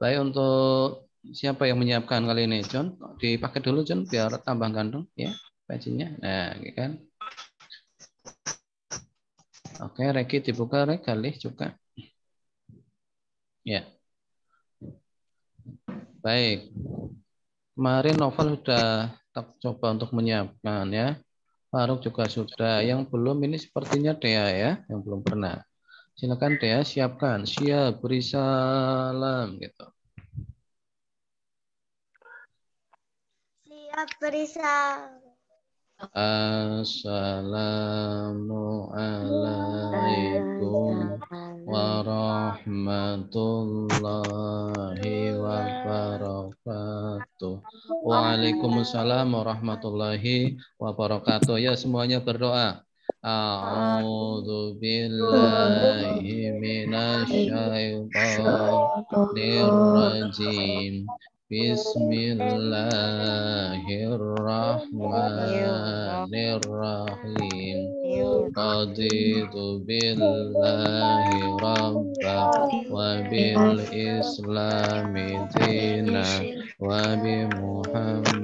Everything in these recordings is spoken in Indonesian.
Baik untuk siapa yang menyiapkan kali ini, John? Dipakai dulu, John, biar tambah gandung ya bajunya. Nah, gitu kan. Oke, Reki dibuka, Rek, kali juga. Ya. Baik. Kemarin novel sudah coba untuk menyiapkan ya. Faruk juga sudah. Yang belum ini sepertinya Dea ya, yang belum pernah. Silakan Dea siapkan. Siap beri salam gitu. Siap beri salam. Assalamualaikum warahmatullahi wabarakatuh. Waalaikumsalam warahmatullahi wabarakatuh. Ya semuanya berdoa. أعوذ بالله من الشيطان الرجيم. بسم الله الرحمن الرحيم. رضيت بالله ربا وبالإسلام دينا وبمحمد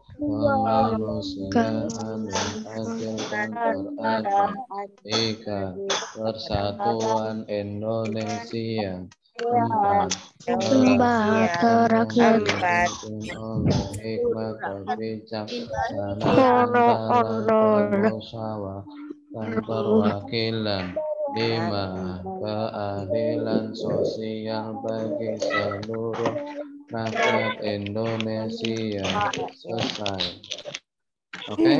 beradab tiga persatuan Indonesia empat Lembaga rakyat hikmat dan bijaksana antara musyawarah dan perwakilan lima keadilan sosial bagi seluruh rakyat Indonesia selesai. Oke. Okay.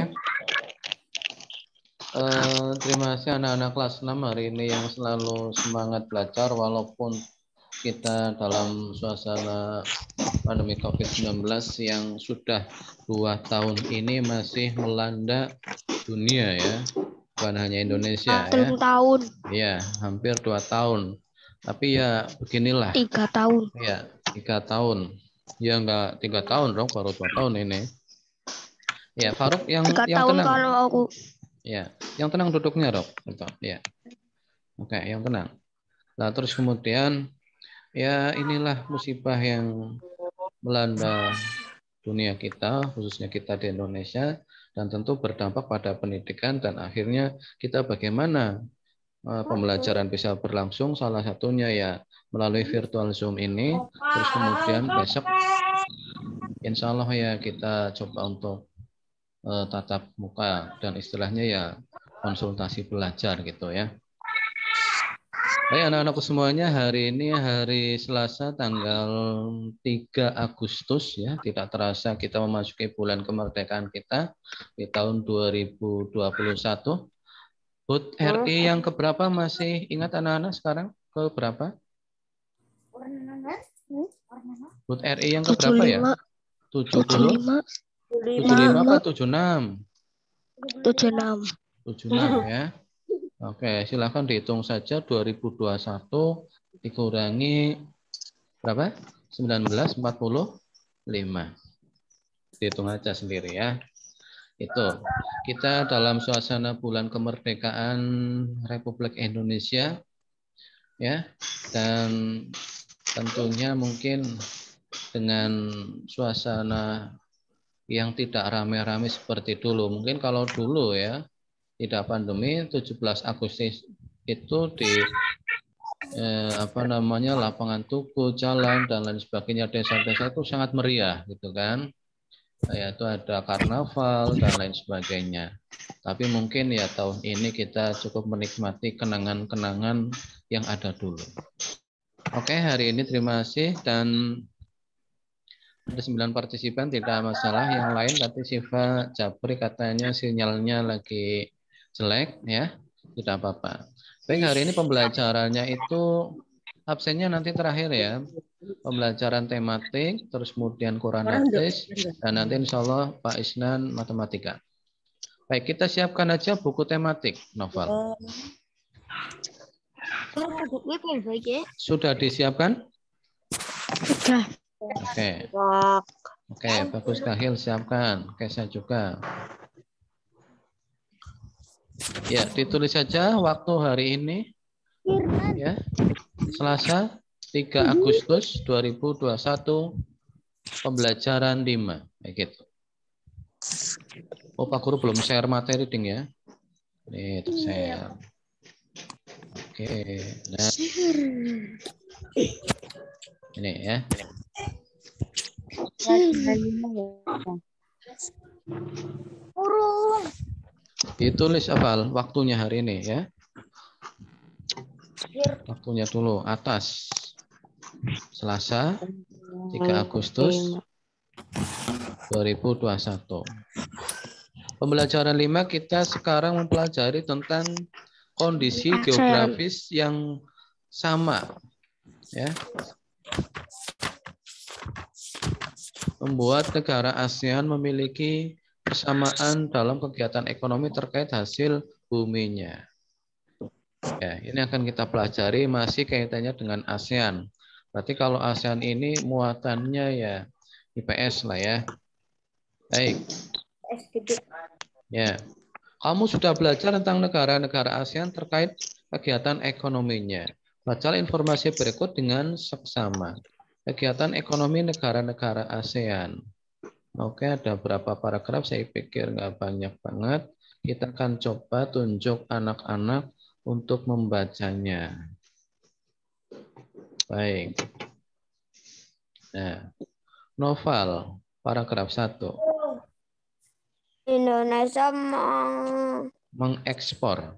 Uh, terima kasih anak-anak kelas 6 hari ini yang selalu semangat belajar walaupun kita dalam suasana pandemi COVID-19 yang sudah dua tahun ini masih melanda dunia ya bukan hanya Indonesia ya. tahun. Iya, hampir dua tahun. Tapi ya beginilah. Tiga tahun. Ya, tiga tahun. Ya enggak tiga tahun dong, baru dua tahun ini. Ya, Faruk yang tiga yang tahun tenang. kalau aku. Ya, yang tenang duduknya, Rob. Ya. Oke, yang tenang. Nah, terus kemudian ya inilah musibah yang melanda dunia kita, khususnya kita di Indonesia dan tentu berdampak pada pendidikan dan akhirnya kita bagaimana pembelajaran bisa berlangsung. Salah satunya ya melalui virtual Zoom ini. Terus kemudian besok insya Allah ya kita coba untuk uh, tatap muka dan istilahnya ya konsultasi belajar gitu ya. Baik anak-anakku semuanya, hari ini hari Selasa tanggal 3 Agustus ya, tidak terasa kita memasuki bulan kemerdekaan kita di tahun 2021. HUT RI yang keberapa masih ingat anak-anak sekarang? Ke berapa? HUT RI yang keberapa ya? 75. 75 apa 76? 76. 76 ya. Oke, silahkan dihitung saja 2021 dikurangi berapa? 1945. Dihitung aja sendiri ya. Itu. Kita dalam suasana bulan kemerdekaan Republik Indonesia ya. Dan tentunya mungkin dengan suasana yang tidak rame-rame seperti dulu. Mungkin kalau dulu ya, tidak pandemi 17 Agustus itu di eh, apa namanya lapangan tuku, jalan dan lain sebagainya desa-desa itu sangat meriah gitu kan. Yaitu ada karnaval dan lain sebagainya. Tapi mungkin ya tahun ini kita cukup menikmati kenangan-kenangan yang ada dulu. Oke, hari ini terima kasih dan ada sembilan partisipan tidak masalah. Yang lain tadi Siva Japri katanya sinyalnya lagi jelek ya tidak apa-apa. Baik hari ini pembelajarannya itu absennya nanti terakhir ya. Pembelajaran tematik, terus kemudian Quran hadis, dan nanti insya Allah Pak Isnan matematika. Baik, kita siapkan aja buku tematik novel. Sudah disiapkan? Sudah. Oke. Oke, bagus Kahil siapkan. Oke, saya juga. Ya, ditulis saja waktu hari ini. Ya. Selasa 3 Agustus 2021 pembelajaran 5. Kayak gitu. Oh, Pak Guru belum share materi ding ya. Ini itu share. Oke. Nah. Ini ya. Urung. Ditulis apa waktunya hari ini ya. Waktunya dulu atas. Selasa 3 Agustus 2021. Pembelajaran 5 kita sekarang mempelajari tentang kondisi geografis yang sama ya. Membuat negara ASEAN memiliki persamaan dalam kegiatan ekonomi terkait hasil buminya. Ya, ini akan kita pelajari masih kaitannya dengan ASEAN. Berarti kalau ASEAN ini muatannya ya IPS lah ya. Baik. Ya. Kamu sudah belajar tentang negara-negara ASEAN terkait kegiatan ekonominya. Bacalah informasi berikut dengan seksama. Kegiatan ekonomi negara-negara ASEAN. Oke, ada berapa paragraf? Saya pikir nggak banyak banget. Kita akan coba tunjuk anak-anak untuk membacanya. Baik. Nah, novel paragraf 1. Indonesia meng Mengekspor.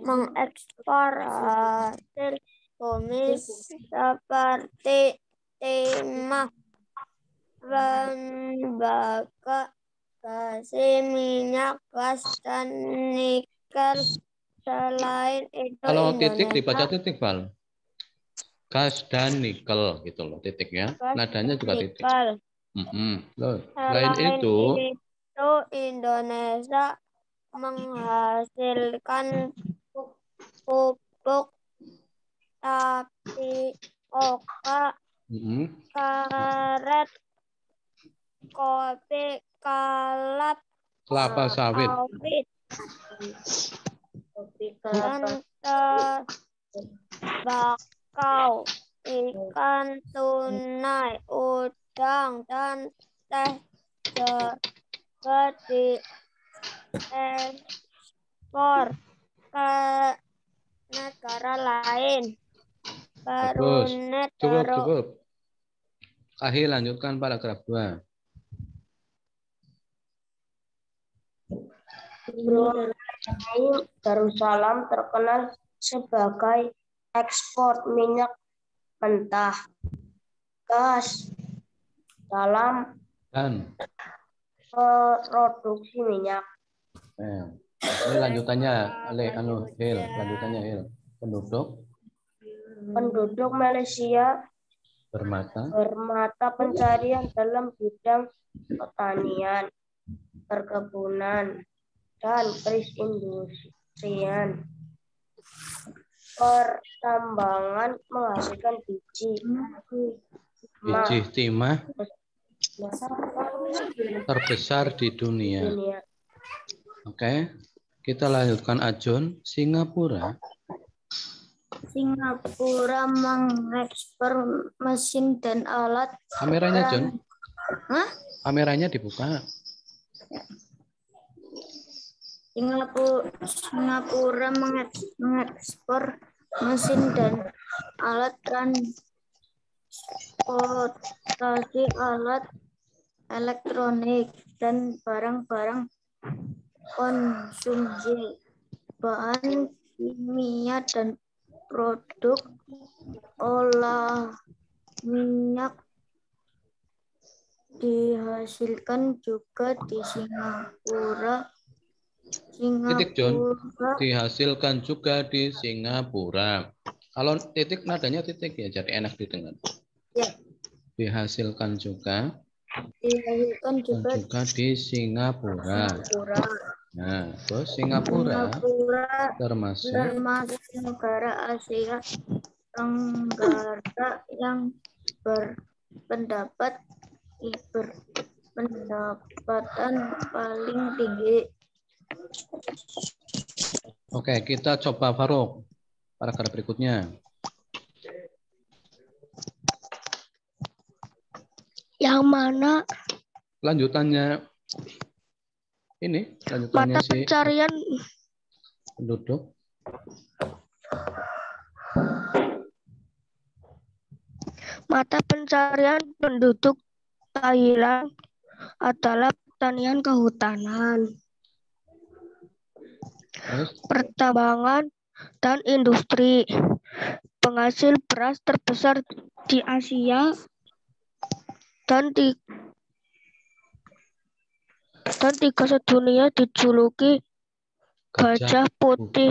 mengekspor hasil bumi seperti timah, tembaga, besi, minyak, gas, dan nikel. Selain itu, Kalau titik Indonesia dibaca titik, Val. Gas dan nikel gitu loh titiknya. gas, Nadanya juga titik. nikel. Mm-mm. Loh, Selain Selain itu, itu, Indonesia menghasilkan pupuk tapioka, mm-mm. karet, kopi, kalap, kelapa sawit. sawit, dan tembakau, ikan tunai, udang, dan teh juga diekspor ke negara lain. Bagus. Brunei Cukup, terus cukup. Kahil lanjutkan paragraf 2. Brunei Darussalam terkenal sebagai ekspor minyak mentah, gas dalam Dan produksi minyak. eh, ini lanjutannya, Ale, anu, Hil, lanjutannya Hil. Penduduk Penduduk Malaysia bermata bermata pencarian dalam bidang pertanian, perkebunan, perindustrian. Pertambangan menghasilkan biji, biji timah terbesar di dunia. dunia. Oke, kita lanjutkan Ajun. Singapura Singapura mengekspor mesin dan alat Kameranya, John. Hah? Kameranya dibuka. Singapura, Singapura mengeks- mengekspor mesin dan alat transportasi alat elektronik dan barang-barang konsumsi bahan kimia dan produk olah minyak dihasilkan juga di Singapura. Titik, John. Dihasilkan juga di Singapura. Kalau titik nadanya titik ya, jadi enak didengar. Ya. Dihasilkan juga Dihasilkan juga juga di Singapura. Singapura. Nah, terus Singapura Singapura termasuk termasuk negara Asia Tenggara yang berpendapat berpendapatan paling tinggi. Oke, kita coba Faruk. Paragraf berikutnya. Yang mana Lanjutannya ini, lanjutannya mata si pencarian penduduk. mata pencarian penduduk Thailand adalah pertanian kehutanan, pertambangan, dan industri. Penghasil beras terbesar di Asia dan di dan tiga sedunia dijuluki gajah putih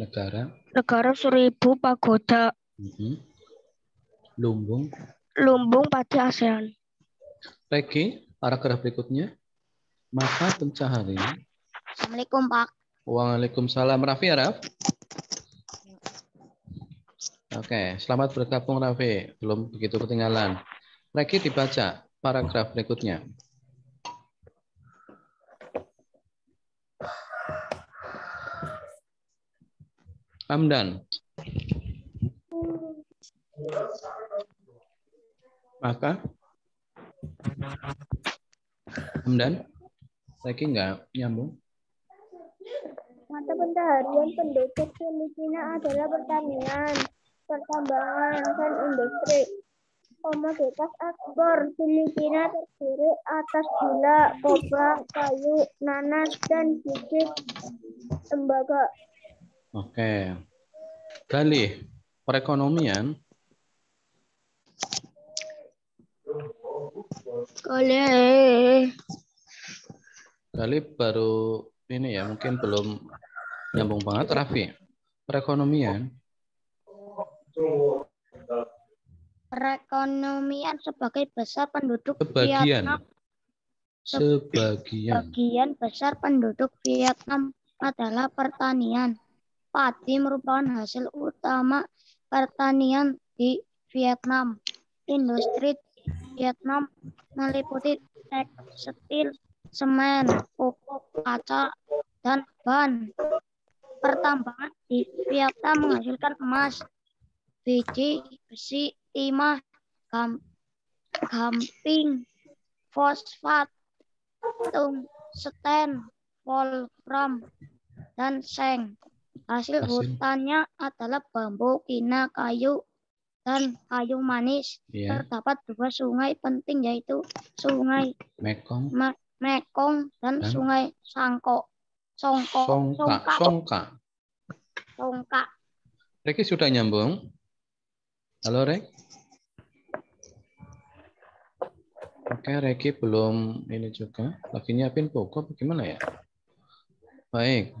negara, negara seribu pagoda mhm. lumbung. lumbung padi ASEAN. Regi, paragraf berikutnya. Maka pencaharian. Assalamualaikum Pak. Waalaikumsalam. Raffi ya, Raf? Oke, selamat bergabung Raffi. Belum begitu ketinggalan. Regi dibaca paragraf berikutnya. Hamdan. Maka Hamdan, lagi nggak nyambung? Mata pencaharian penduduk Filipina adalah pertanian, pertambangan, dan industri. Komoditas ekspor Filipina terdiri atas gula, kopra, kayu, nanas, dan bibit tembaga. Oke. Galih, perekonomian Oleh Galih baru ini ya mungkin belum nyambung banget Raffi. Perekonomian Perekonomian sebagai besar penduduk sebagian Vietnam, sebagian bagian besar penduduk Vietnam adalah pertanian. Padi merupakan hasil utama pertanian di Vietnam. Industri Vietnam meliputi tekstil, semen, pupuk, kaca, dan ban. Pertambangan di Vietnam menghasilkan emas, biji, besi, timah, gam, gamping, fosfat, tungsten, wolfram, dan seng. Hasil hutannya adalah bambu, kina, kayu, dan kayu manis. ya Terdapat dua sungai penting yaitu Sungai Mekong Me- Mekong dan Dan? Sungai Sangko. Songko, Songka Songka, Songka Songka. Reki sudah nyambung? Halo Rek. Oke Reki belum ini juga. Lagi nyiapin buku apa gimana ya? Baik.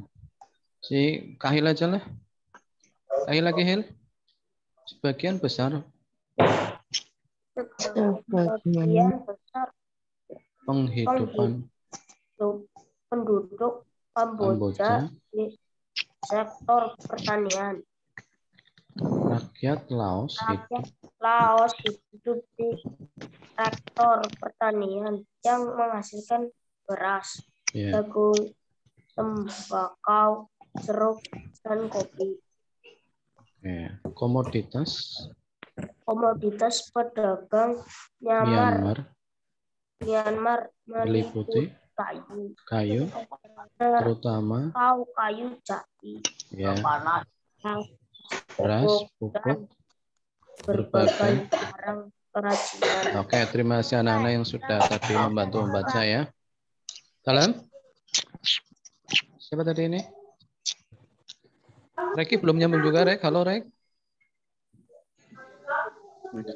Si Kahil aja lah. Kahil lagi Hil? Sebagian besar. Sebagian besar penghidupan penduduk Kamboja di sektor pertanian. rakyat Laos hidup Rakyat Laos hidup di sektor pertanian yang menghasilkan beras, ya jagung, tembakau, jeruk, dan kopi. oke. komoditas Komoditas pedagang Myanmar, Myanmar Myanmar meliputi kayu, kayu terutama kakao, kayu jati, ya beras, beras pupuk, berbagai barang kerajinan. Oke, terima kasih anak-anak yang sudah tadi membantu membaca ya. Salam. Siapa tadi ini? Reki belum nyambung juga, Rek. Halo, Rek.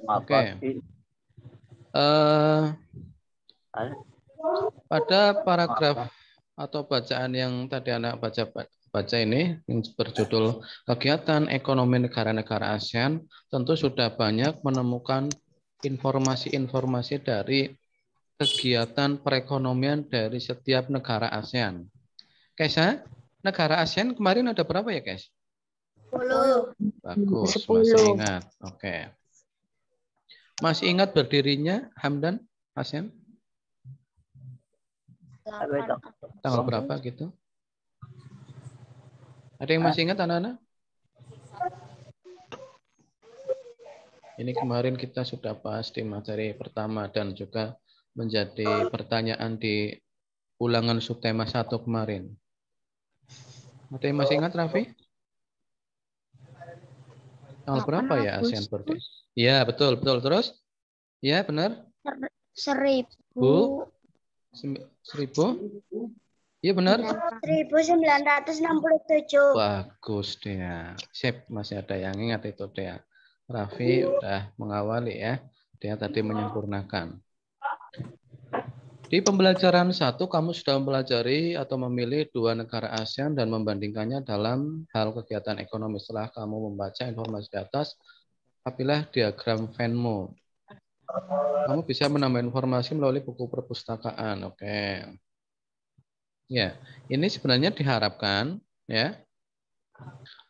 Oke. Eh, pada paragraf atau bacaan yang tadi anak baca baca ini yang berjudul Kegiatan Ekonomi Negara-Negara ASEAN tentu sudah banyak menemukan informasi-informasi dari kegiatan perekonomian dari setiap negara ASEAN. Kaisa, negara ASEAN kemarin ada berapa ya, guys? 10. Bagus, Sepuluh. masih ingat. Oke. Masih ingat berdirinya Hamdan ASEAN? Tanggal berapa gitu? Ada yang masih ingat anak-anak? Ini kemarin kita sudah bahas di materi pertama dan juga menjadi pertanyaan di ulangan subtema 1 kemarin. Ada yang masih ingat Raffi? Tanggal berapa ya ASEAN berdiri? Iya, betul, betul. Terus? Ya, benar. Seribu. Seribu? Iya, benar. 1967. Bagus dia. Sip, masih ada yang ingat itu dia. Raffi udah mengawali ya. Dia tadi menyempurnakan. Di pembelajaran satu, kamu sudah mempelajari atau memilih dua negara ASEAN dan membandingkannya dalam hal kegiatan ekonomi. Setelah kamu membaca informasi di atas, apabila diagram Venmo. Kamu bisa menambah informasi melalui buku perpustakaan. Oke. Ya, ini sebenarnya diharapkan ya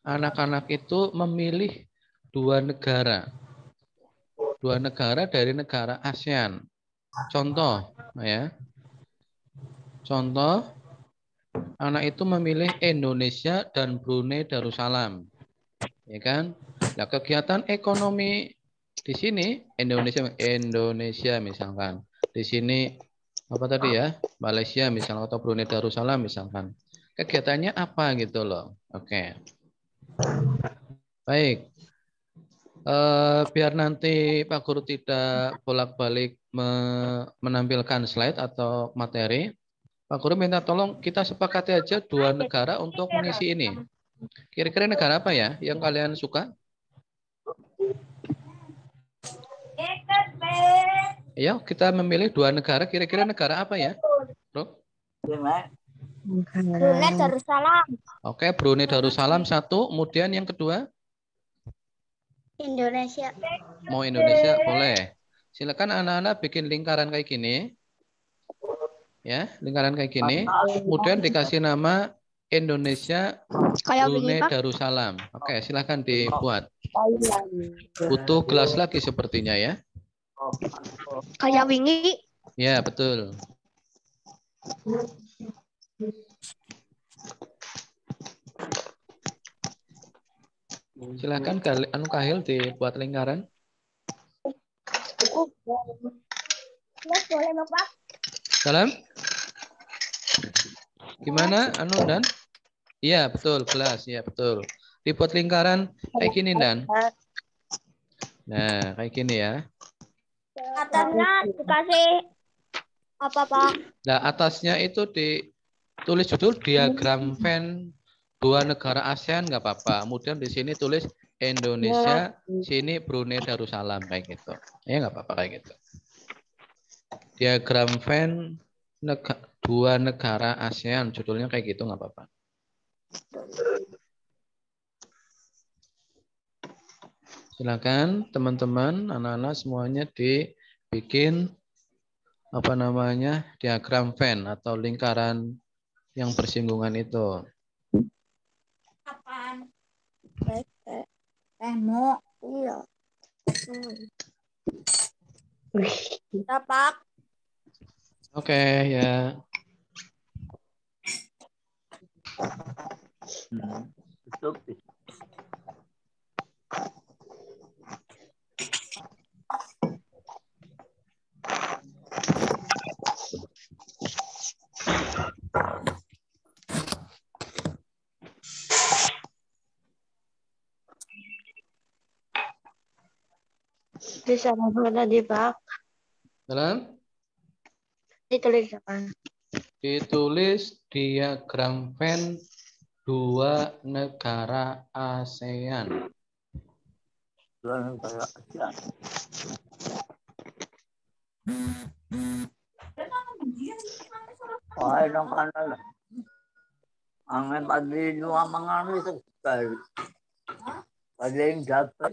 anak-anak itu memilih dua negara. Dua negara dari negara ASEAN. Contoh ya. Contoh anak itu memilih Indonesia dan Brunei Darussalam. Ya kan? Nah, kegiatan ekonomi di sini Indonesia Indonesia misalkan. Di sini apa tadi ya? Malaysia misalnya atau Brunei Darussalam misalkan. Kegiatannya apa gitu loh. Oke. Baik. Eh, biar nanti Pak Guru tidak bolak-balik me- menampilkan slide atau materi, Pak Guru minta tolong kita sepakati aja dua negara untuk mengisi ini. Kira-kira negara apa ya yang kalian suka? Ya, kita memilih dua negara. Kira-kira negara apa ya? Bro? Brunei Darussalam. Oke, Brunei Darussalam satu. Kemudian yang kedua, Indonesia. mau Indonesia boleh. Silakan anak-anak bikin lingkaran kayak gini. Ya, lingkaran kayak gini. Kemudian dikasih nama Indonesia Kayak Brunei. Darussalam. Oke, silakan dibuat. Butuh gelas lagi sepertinya ya. Kayak wingi. Ya, betul. Silakan kali- anu Kahil dibuat lingkaran. Mas boleh Bapak? Salam. Gimana anu Dan? Iya, betul, gelas. Iya, betul. Dibuat lingkaran kayak gini Dan. Nah, kayak gini ya. Atasnya dikasih apa Pak? Nah, atasnya itu ditulis judul diagram Venn dua negara ASEAN nggak apa-apa. Kemudian di sini tulis Indonesia, sini Brunei Darussalam kayak gitu. Ya nggak apa-apa kayak gitu. Diagram Venn nega- dua negara ASEAN judulnya kayak gitu nggak apa-apa. Silakan teman-teman, anak-anak semuanya dibikin apa namanya diagram Venn atau lingkaran yang bersinggungan itu. Kapan? Temo. Iya. Bapak. Oke ya. Bisa apa tadi Pak? Dalam Ditulis apa? ditulis diagram Venn dua negara ASEAN. Angin padi dua mangan itu sekali. Padi yang dapat.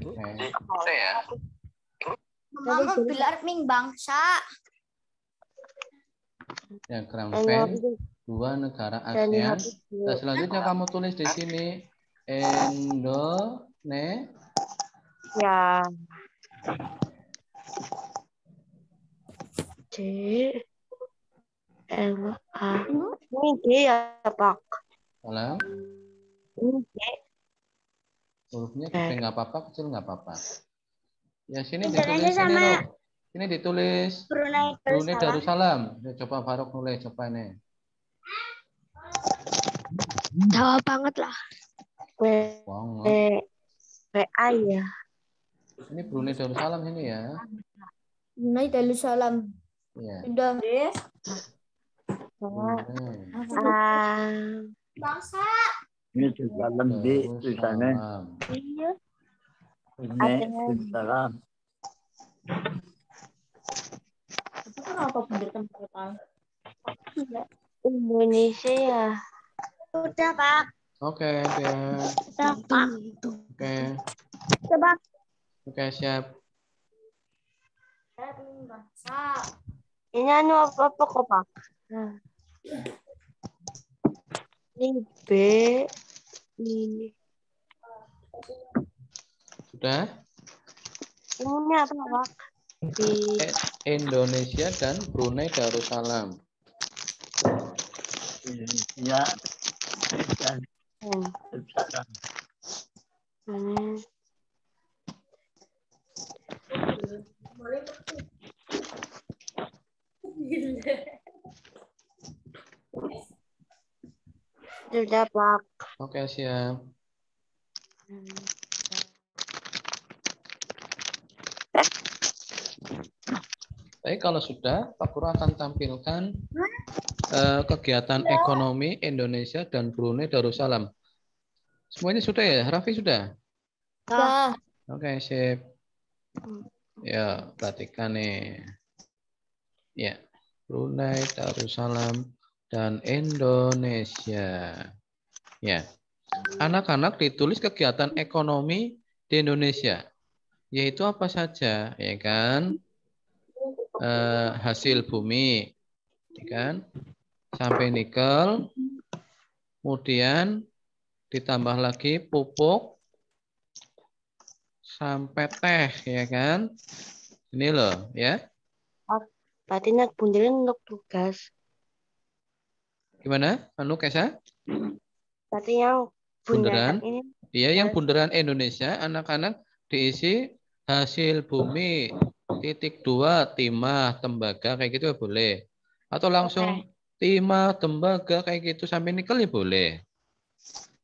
Oke. Mama bilar ming bangsa. Diagram Halo, Venn dua negara ASEAN. Nah, selanjutnya kamu tulis di sini Indonesia. Ya. C L A. Ini G ya, Pak. Salam. Ini G. Hurufnya Eh. gede nggak apa-apa, kecil nggak apa-apa. Ya sini Indonesia ditulis sini, sama- Rok. Sini ditulis Brunei Brunei Darussalam. Darussalam. Ya, coba Faruk nulis, coba ini. Jawab banget lah. W Wow. W A ya. Ini Brunei Darussalam ini ya. Brunei Darussalam. Iya. Udah. Brunei A. Ini juga lembik tulisannya. Darussalam. Iya. Indonesia ya. Udah, Pak. Oke, dia. Udah, Pak. Oke. Coba. Oke, siap. Ini anu apa apa kok Pak? Nah. Ini B. Ini. Sudah? Ini apa Pak? B. Indonesia dan Brunei Darussalam. Indonesia dan Hmm. salam. Hmm. Sudah Pak. Oke, siap. Hmm. Baik, kalau sudah, Pak Guru akan tampilkan eh, kegiatan ekonomi Indonesia dan Brunei Darussalam. Semuanya sudah ya? Raffi sudah? Udah. Oke, sip. Ya, perhatikan nih. Ya, Brunei Darussalam dan Indonesia. Ya. Anak-anak ditulis kegiatan ekonomi di Indonesia. Yaitu apa saja, ya kan? Eh, hasil bumi, ya kan? Sampai nikel, kemudian ditambah lagi pupuk, sampai teh, ya kan? Ini loh, ya. Berarti nak untuk tugas. Gimana? Anu Kesa? Berarti yang Bunderan? bunderan ini Iya, yang bundaran Indonesia, anak-anak diisi hasil bumi, titik dua, timah, tembaga, kayak gitu ya boleh. Atau langsung timah, tembaga, kayak gitu, sampai nikel ya boleh.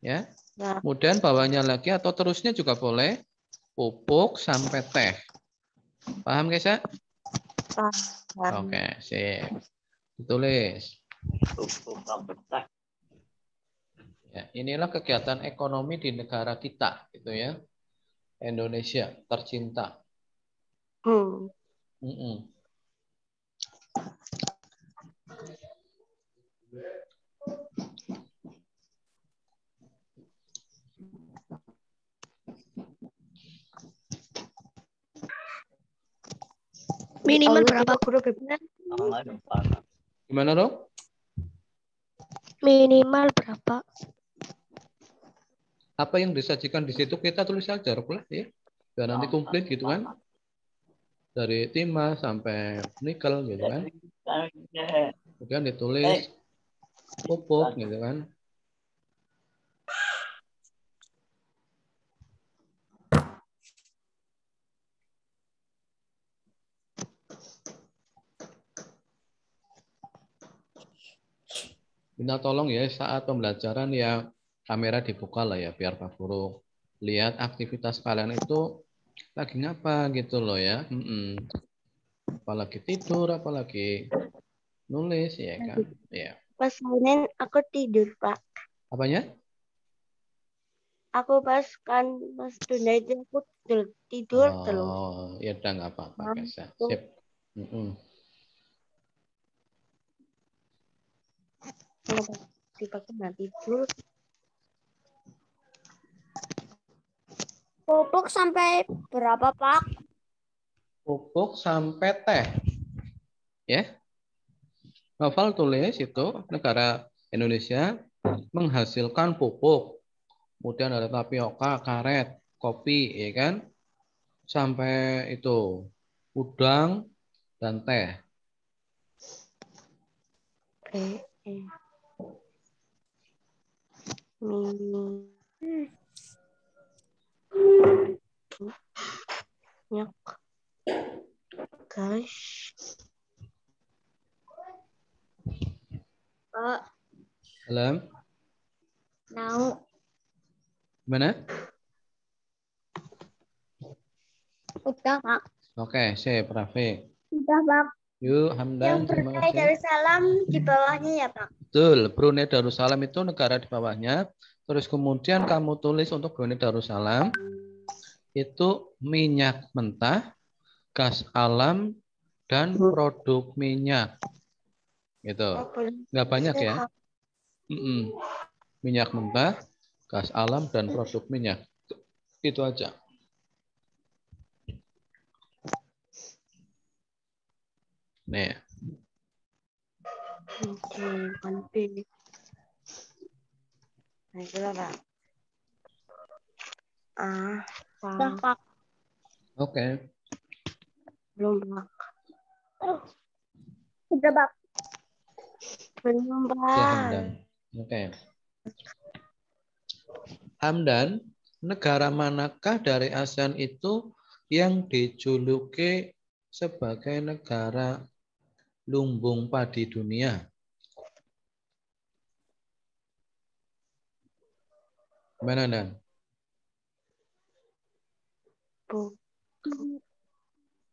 Ya. Ya. Kemudian bawahnya lagi atau terusnya juga boleh, pupuk sampai teh. Paham ya? paham. Oke, sip. Ditulis. Ya, inilah kegiatan ekonomi di negara kita, gitu ya. Indonesia tercinta. Hmm. Mm-mm. Minimal berapa guru? Gimana dong? Minimal berapa? Apa yang disajikan di situ kita tulis saja, lah ya. Biar nanti komplit gitu kan. Dari timah sampai nikel gitu kan. Kemudian ditulis pupuk gitu kan. Minta tolong ya saat pembelajaran ya kamera dibuka lah ya biar Pak Guru lihat aktivitas kalian itu lagi ngapa gitu loh ya. Mm-mm. Apalagi tidur, apalagi nulis ya kan. Ya. Pas Senin aku tidur, Pak. Apanya? Aku pas kan pas tunda itu aku tidur, tidur terus. Oh, ya udah nggak apa-apa, Kesa. Sip. Mm-mm. Dipakai nanti tidur. Pupuk sampai berapa, Pak? Pupuk sampai teh. Ya. Novel tulis itu negara Indonesia menghasilkan pupuk. Kemudian ada tapioka, karet, kopi, ya kan? Sampai itu udang dan teh. Eh, eh. Mini. Nyok. Guys. Pak, gimana? udah, Pak. Oke, sip, Rafi. Udah, Pak. Yuk, Hamdan, terima kasih. Darussalam di bawahnya ya, Pak. Betul, Brunei Darussalam itu negara di bawahnya. Terus kemudian kamu tulis untuk Brunei Darussalam itu minyak mentah, gas alam, dan produk minyak. Gitu. Oh, boleh. Nggak banyak ya. Mm-mm. Minyak mentah, gas alam, dan produk minyak. Itu aja. Nih, Oke, nanti. Nah, itulah, Pak. Ah, Pak. Pak. oke. Belum, Pak. Udah, Pak. Belum, Ya, Pak. Hamdan. Oke. Hamdan, negara manakah dari ASEAN itu yang dijuluki sebagai negara lumbung padi dunia? Gimana, Dan? Bu.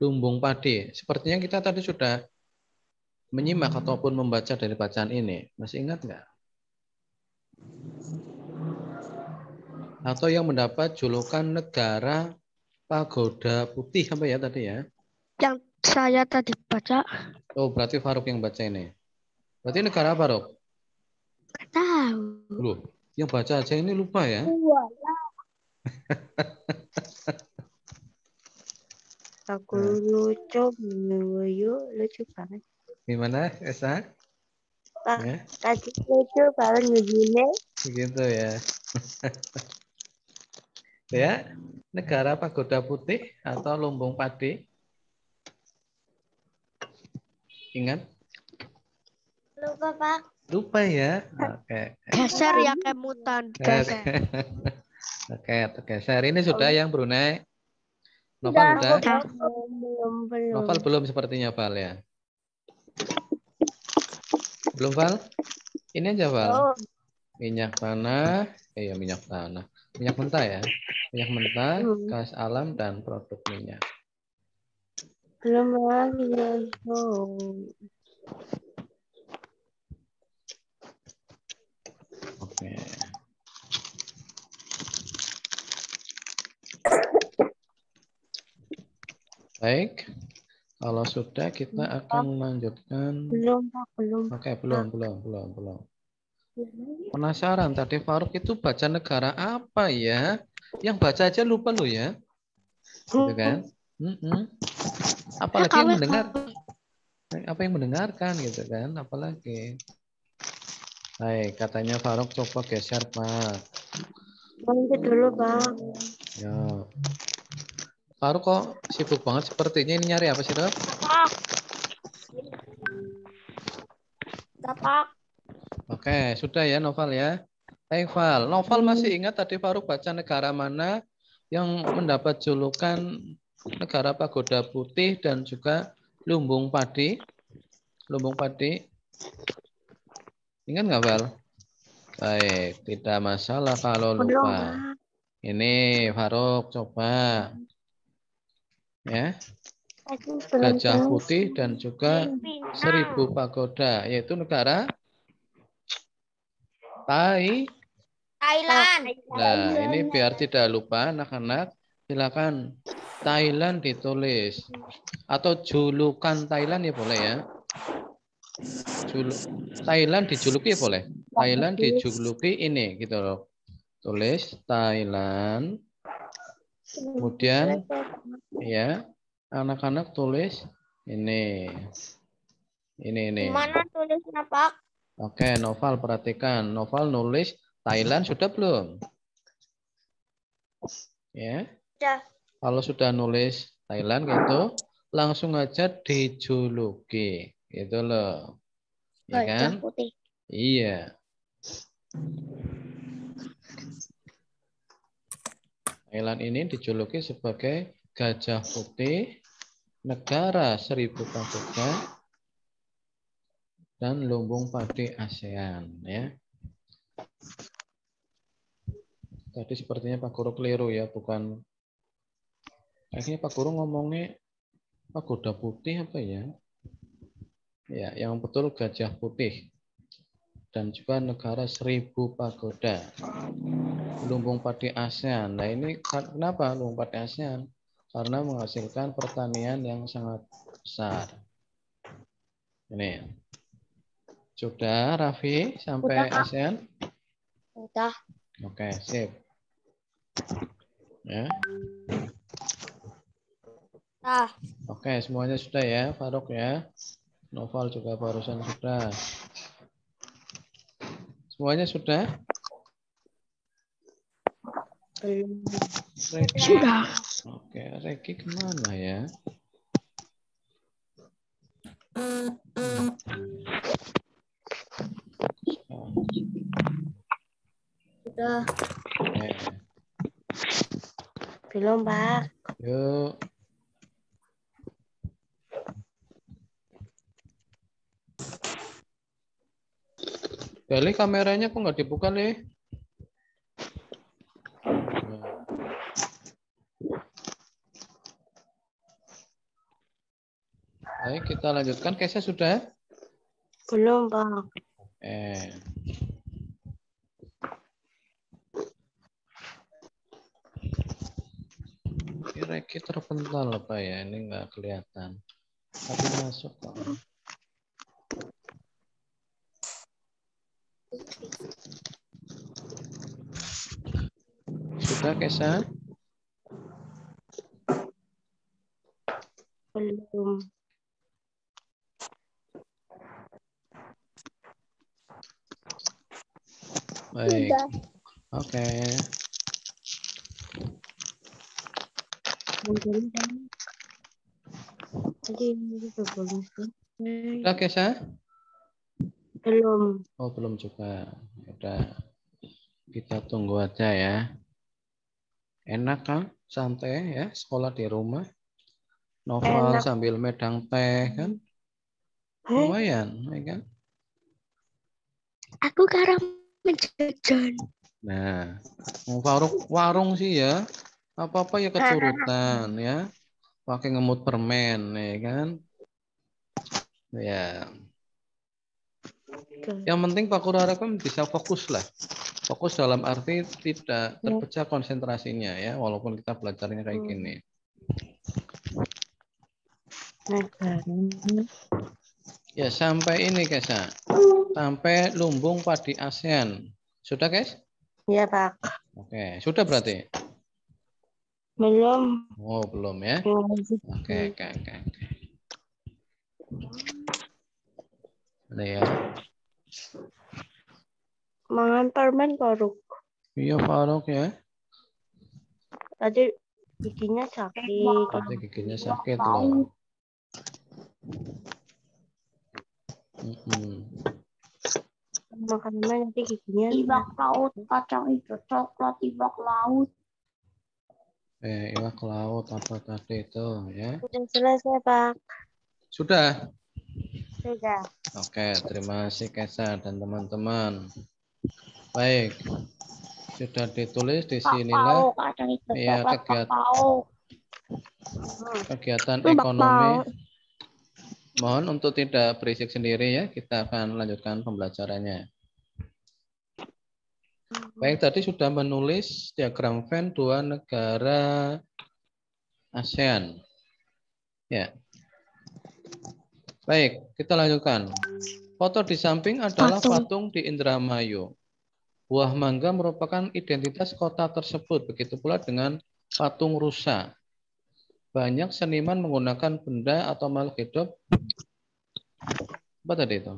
Lumbung padi. Sepertinya kita tadi sudah menyimak ataupun membaca dari bacaan ini. Masih ingat nggak? Atau yang mendapat julukan negara pagoda putih apa ya tadi ya? Yang saya tadi baca Oh, berarti Faruk yang baca ini. Berarti negara apa, Rok? nggak tahu. Loh, yang baca aja ini lupa ya? Aku lucu, lucu, lucu banget. Gimana, Esa? Pak, Ya, tadi lucu banget ngegini. begitu ya. ya, negara pagoda putih atau lumbung padi? Ingat? Lupa, Pak. Lupa ya? Oke. Geser ya kemutan. Oke, Geser. oke, oke. Seri ini sudah yang Brunei. Novel udah? Belum, belum, belum. Novel belum sepertinya, Val ya. Belum, Val? Ini aja, Val. Oh, Minyak tanah, eh ya minyak tanah. Minyak mentah ya. Minyak mentah, Hmm. gas alam, dan produk minyak. Belum lagi. Oke. Baik. Kalau sudah kita akan melanjutkan. Belum, Pak, belum. Oke, belum, belum, belum, belum. Penasaran tadi Faruk itu baca negara apa ya? Yang baca aja lupa lo ya. Gitu kan? Mm-mm. Apalagi yang kami- mendengar. Apa yang mendengarkan gitu kan? Apalagi. Baik, katanya Faruk coba geser, Pak. Nanti dulu, Pak. Ya. Faruk kok sibuk banget sepertinya ini nyari apa sih, Dok? Pak. Oke, sudah ya Novel ya. Baik, Val. Novel masih ingat tadi Faruk baca negara mana yang mendapat julukan negara pagoda putih dan juga lumbung padi? Lumbung padi. Ingat nggak, Val? Baik, tidak masalah kalau lupa. Ini Faruk coba. Ya, Gajah. Putih dan juga Seribu Pagoda, yaitu negara Tai. Thailand. Nah, ini biar tidak lupa anak-anak, silakan Thailand ditulis atau julukan Thailand ya boleh ya. Julu- Thailand dijuluki ya boleh. Thailand dijuluki ini gitu loh. Tulis Thailand. Kemudian ya anak-anak tulis ini. Ini ini. Mana tulisnya, Pak? Oke, Noval perhatikan. Noval nulis Thailand sudah belum? Ya. Sudah. Kalau sudah nulis Thailand gitu, langsung aja dijuluki. Gitu loh. Ya kan? Putih. Iya. Thailand ini dijuluki sebagai gajah putih, negara seribu pagoda, dan lumbung padi ASEAN. Ya. Tadi sepertinya Pak Guru keliru ya, bukan. Kayaknya Pak Guru ngomongnya pagoda putih apa ya? Ya, yang betul gajah putih dan juga negara seribu pagoda. Lumbung padi ASEAN. Nah ini kenapa lumbung padi ASEAN? Karena menghasilkan pertanian yang sangat besar. Ini. Sudah Raffi sampai Sudah, Kak. ASEAN? Udah. Oke, sip. Ya. Ah, Oke, semuanya sudah ya, Faruk ya. Novel juga barusan sudah. Semuanya sudah? Regi. Sudah. Oke, Regi ke mana ya? Sudah. oke. Belum, Pak. Yuk. Beli kameranya kok nggak dibuka, Le? Baik, kita lanjutkan. Kesnya sudah? Belum, Pak. Eh. Ini Reki terpental apa ya? Ini nggak kelihatan. Tapi masuk kok. Sudah Kesa? Belum. Baik. Oke. Sih. Sudah Kesa? Belum. Oh, belum juga. Udah. Kita tunggu aja ya. Enak kan? Santai ya, sekolah di rumah. Novel Enak. sambil medang teh kan? Lumayan, ya kan? Aku sekarang menjajan. Nah, warung, warung sih ya. Apa-apa ya keturutan ya. Pakai ngemut permen, ya kan? Ya. Yang penting Pak Kura harapkan bisa fokus lah. Fokus dalam arti tidak terpecah konsentrasinya ya, walaupun kita belajarnya kayak gini. negara. Ya sampai ini Kesa. Sampai lumbung padi ASEAN. Sudah guys? Iya, Pak. Oke, sudah berarti? Belum. Oh belum ya? Oke, oke, oke. oke. Ada ya? Mangan permen, Faruk. Iya Faruk ya. Tadi giginya sakit. Tadi giginya sakit loh. Mm-mm. Makan permen nanti giginya Ibak laut, kacang hijau coklat, ibak laut. Eh, iwak laut apa tadi itu ya? sudah selesai, Pak. Sudah. Sudah. Oke, terima kasih Kesa dan teman-teman. Baik, sudah ditulis di sinilah Iya, dapat kegiatan- kegiatan ekonomi. Mohon untuk tidak berisik sendiri ya, kita akan lanjutkan pembelajarannya. Baik, tadi sudah menulis diagram Venn dua negara ASEAN. Ya. Baik, kita lanjutkan. Foto di samping adalah Patung. patung di Indramayu. Buah mangga merupakan identitas kota tersebut. Begitu pula dengan patung rusa. Banyak seniman menggunakan benda atau makhluk hidup apa tadi itu?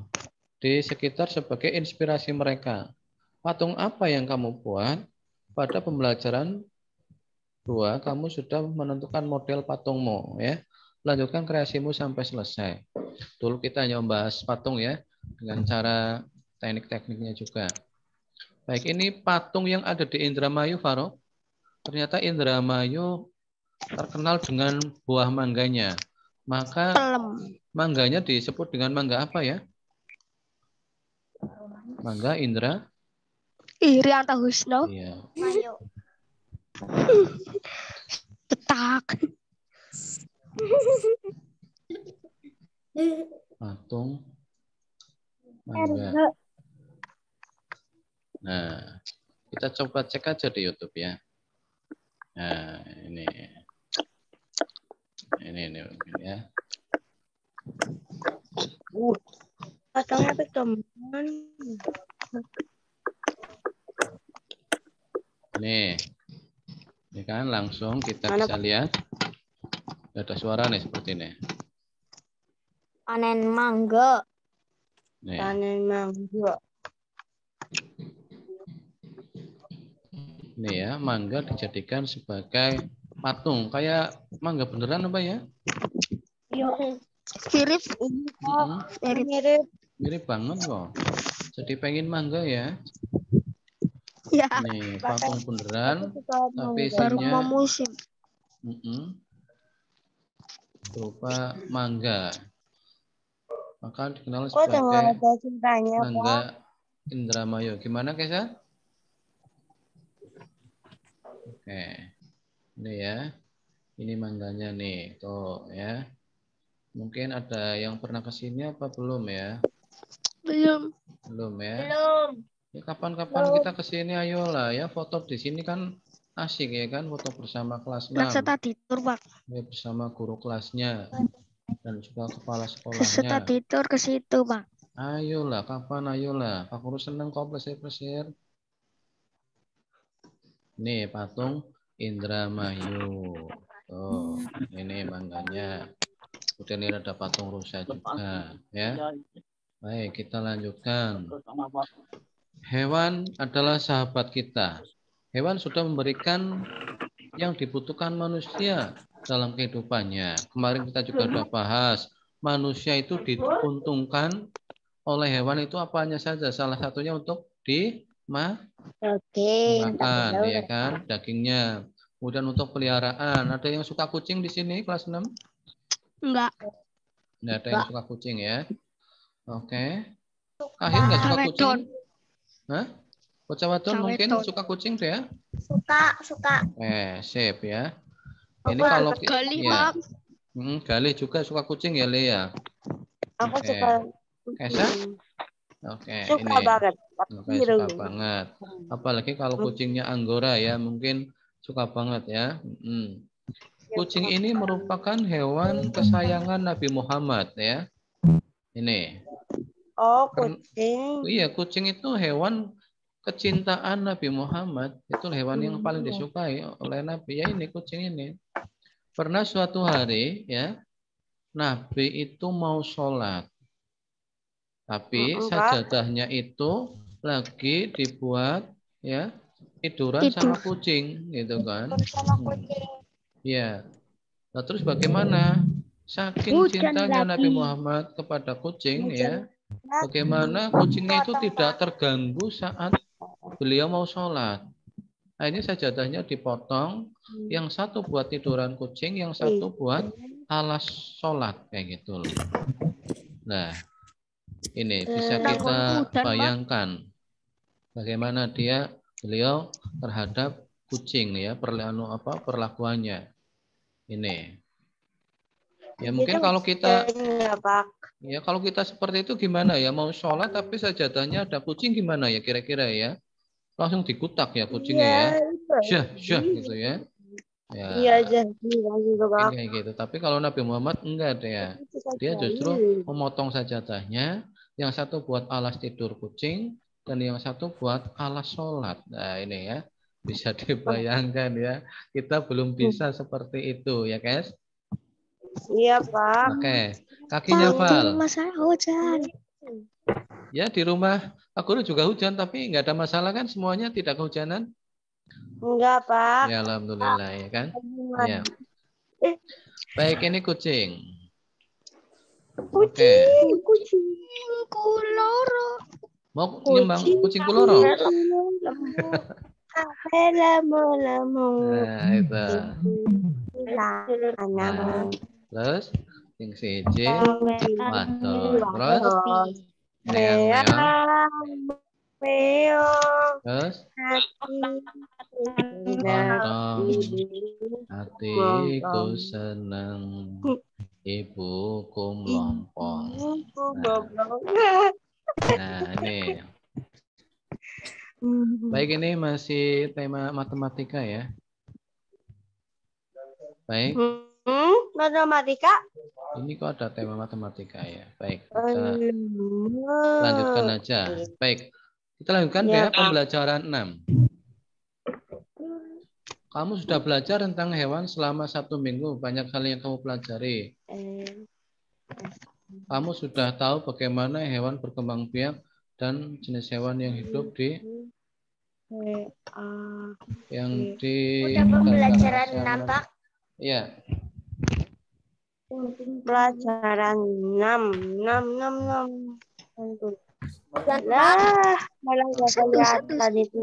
Di sekitar sebagai inspirasi mereka. Patung apa yang kamu buat? Pada pembelajaran dua, kamu sudah menentukan model patungmu ya. Lanjutkan kreasimu sampai selesai. Dulu kita hanya membahas patung ya dengan cara teknik-tekniknya juga. Baik, ini patung yang ada di Indramayu, Faro. Ternyata Indramayu terkenal dengan buah mangganya. Maka Pelem. mangganya disebut dengan mangga apa ya? Mangga Indra. Irianta Husno. Iya. Petak. Patung mangga. Nah, kita coba cek aja di YouTube ya. Nah, ini. Ini ini mungkin ya. Potongnya ke teman. Nih. Ini kan langsung kita Mana, bisa lihat. Ada suara nih seperti ini. Panen mangga. Nih. Panen mangga. Ini ya, mangga dijadikan sebagai patung. Kayak mangga beneran apa ya? Mirip. Mm-mm. Mirip. Mirip. Mirip banget kok. Jadi pengen mangga ya. Ya. Nih, patung beneran, tapi Baru isinya mau musim. mm-mm, berupa mangga. Maka dikenal jangan sebagai ada cintanya, Pak? mangga Indramayu. Gimana, Kesa? Oke. Ini ya. Ini mangganya nih, tuh ya. Mungkin ada yang pernah ke sini apa belum ya? Belum. Belum ya. Belum. Ya, kapan-kapan kita ke sini ayolah ya foto di sini kan asik ya kan foto bersama kelas 6 Peserta tidur, Pak. ya, bersama guru kelasnya dan juga kepala sekolahnya. tidur ke situ, Pak. Ayolah, kapan ayolah. Pak Guru seneng kok plesir-plesir. Nih patung Indramayu. Tuh, ini mangganya. Kemudian ini ada patung rusa juga, ya. Baik, kita lanjutkan. Hewan adalah sahabat kita. Hewan sudah memberikan yang dibutuhkan manusia dalam kehidupannya. Kemarin kita juga sudah bahas, manusia itu diuntungkan oleh hewan itu apanya saja. Salah satunya untuk dimakan, Oke. ya kan, dagingnya. Kemudian untuk peliharaan, ada yang suka kucing di sini kelas 6? Enggak. Nggak ada yang suka kucing ya. Oke. Akhir nggak suka kucing? Hah? Bocah wadon mungkin suka kucing tuh ya? Suka, suka. Eh, sip ya. Ini kalau Gali, ya. Hmm, Galih juga suka kucing ya, Le ya. Aku Oke. suka. Kesa? Hmm. Oke, Suka ini. banget. Oke, suka banget. Apalagi kalau kucingnya Anggora ya, mungkin suka banget ya. Hmm. Kucing ini merupakan hewan kesayangan Nabi Muhammad ya. Ini. Oh, kucing. Iya, kucing itu hewan kecintaan Nabi Muhammad. Itu hewan yang paling disukai oleh Nabi. Ya ini kucing ini. Pernah suatu hari ya, Nabi itu mau sholat. Tapi Pak. sajadahnya itu lagi dibuat ya tiduran Tidur. sama kucing gitu kan. Hmm. Iya. Nah, terus bagaimana? Saking Hujan cintanya Nabi. Muhammad kepada kucing Hujan. ya, Bagaimana kucingnya itu tidak terganggu saat beliau mau sholat. Akhirnya sajadahnya dipotong, yang satu buat tiduran kucing, yang satu buat alas sholat kayak gitu loh. Nah, ini bisa Takut kita bayangkan bagaimana dia beliau terhadap kucing ya perlakuan apa perlakuannya. Ini. Ya mungkin kalau kita ya kalau kita seperti itu gimana ya? Mau sholat tapi sajadahnya ada kucing gimana ya kira-kira ya langsung dikutak ya kucingnya ya. syah syah gitu ya. Ya. Iya, jadi Pak. kayak gitu. Tapi kalau Nabi Muhammad enggak deh ya. Dia justru memotong sajadahnya. Yang satu buat alas tidur kucing dan yang satu buat alas sholat. Nah ini ya. Bisa dibayangkan ya. Kita belum bisa seperti itu ya guys? Iya, Pak. oke. Kakinya Val. Masalah hujan. Ya di rumah Pak Guru juga hujan tapi nggak ada masalah kan? Semuanya tidak kehujanan? Enggak, Pak. ya alhamdulillah ya kan? Ya. Baik ini kucing. Kucing, kucing. Kuloro. mau nyembang kucing kuloro? Lemu, lemu. nah itu. Lemu. terus yang siji waduh terus meong Meong. terus? Hatiku seneng ibuku melompong. Nah. ini. Baik ini masih tema matematika ya. Baik Hmm, matematika. ini kok ada tema matematika ya? Baik kita lanjutkan aja. Baik kita lanjutkan Ya. ya pembelajaran 6 kamu sudah belajar tentang hewan selama satu minggu. Banyak hal yang kamu pelajari. Kamu sudah tahu bagaimana hewan berkembang biak dan jenis hewan yang hidup di yang di pembelajaran nampak. Ya, Pelajaran 6, 6, 6, 6. Lah, malah nggak kelihatan itu.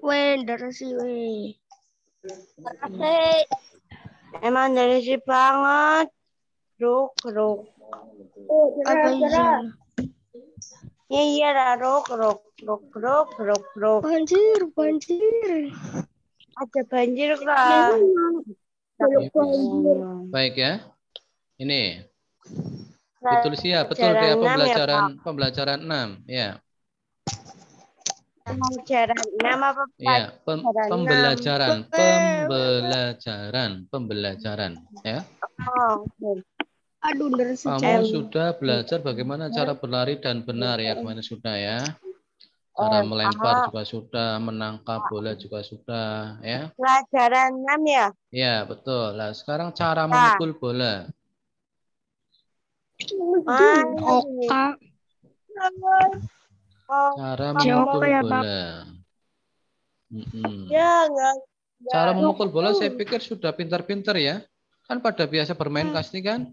Weh, dari si weh. Emang dari si banget. Ruk, ruk. Apa iya? Iya, iya ruk, ruk, ruk, ruk, ruk, ruk. Banjir, banjir. Ada banjir lah. baik ya. Ini Pelajaran ditulis ya, betul dia enam ya, pembelajaran pembelajaran 6 ya. Pelajaran 6 apa Iya, pem- Pembelajaran pembelajaran, pembelajaran, pembelajaran ya. Oh. Aduh, Kamu sudah belajar bagaimana cara berlari dan benar ya kemarin sudah ya. Cara melempar juga sudah, menangkap bola juga sudah ya. Pelajaran 6 ya? Ya, betul. Lah, sekarang cara Ya. memukul bola. Oka. oh, Cara Siapa memukul ya, bola. Mm-mm. ya enggak. Cara memukul bola saya pikir sudah pintar-pintar ya. Kan pada biasa bermain kasti kan?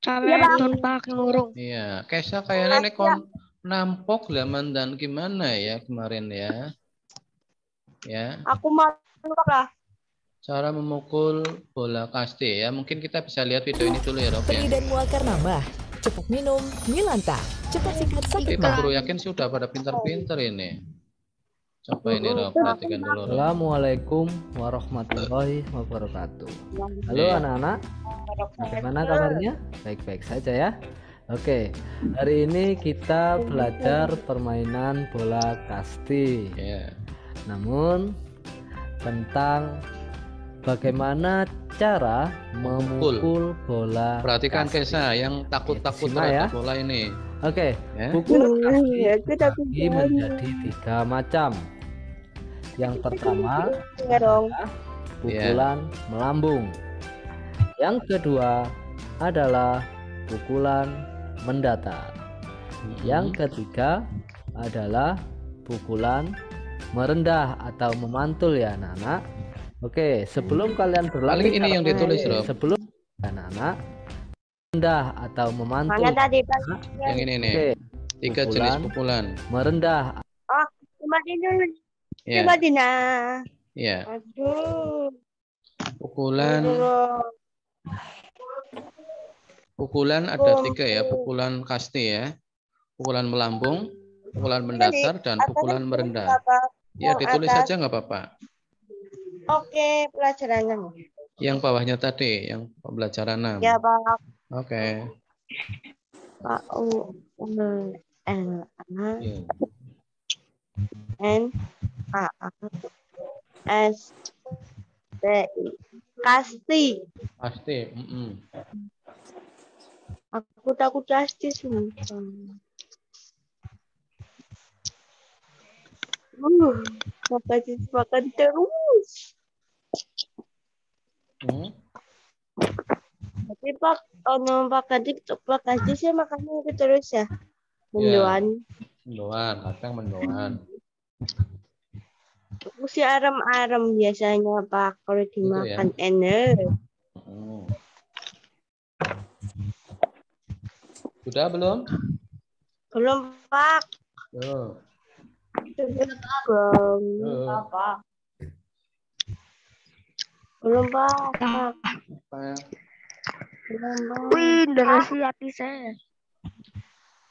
Sampai don pakai ngurung. Iya, Kesa kayaknya nek kon nampok zaman dan gimana ya kemarin ya. Ya, Aku mau lah. cara memukul bola kasti ya. Mungkin kita bisa lihat video ini dulu ya, Rob ya. Dan muakar nambah. Cepat minum, Milanta. Cepat singkat Tapi sakit Pak Guru yakin sih udah pada pintar-pintar ini. Coba ini Rob, perhatikan dulu. Rob. Assalamualaikum warahmatullahi wabarakatuh. Halo Iya. anak-anak, bagaimana kabarnya? Baik-baik saja ya. Oke, hari ini kita belajar permainan bola kasti. Ya. Namun tentang bagaimana cara memukul bola. Perhatikan kasti. Kesa yang takut-takut Simak ya. terhadap bola ini. Oke, Ya. pukulan kasti Ya, menjadi tiga macam. Yang pertama dong. pukulan melambung. Yang kedua adalah pukulan mendatar. Yang ketiga adalah pukulan merendah atau memantul ya anak-anak. Oke, sebelum kalian berlatih Paling ini yang ditulis, Rob. sebelum anak-anak rendah atau memantul. Mana tadi Pak? Yang ini nih. Oke, Tiga pukulan. jenis pukulan. merendah Coba dulu. Ya. Coba Dina. Ya. Aduh. Pukulan Aduh. Pukulan ada tiga ya, pukulan kasti ya. Pukulan melambung, pukulan mendatar, dan pukulan merendah. Ya, ditulis saja nggak apa-apa. Oke, pelajarannya. Yang bawahnya tadi, yang pembelajaran 6. Ya, Pak. Oke. Pak U L L A Iya. N A A S T I. Kasti. Pasti. mm-mm. Aku takut pasti sumpah. Uh, makan makan terus. Hmm? Tapi Pak, ono Pak Kadip, Pak Kadip sih makannya itu terus ya. Mendoan. Mendoan, kadang mendoan. Aku sih arem-arem biasanya Pak kalau ya? dimakan enak. Mm. Sudah belum? Belum Pak. Belum. Belum. Belum. Apa? Belum Pak. Apa? Belum Pak. Wih, deras hati saya.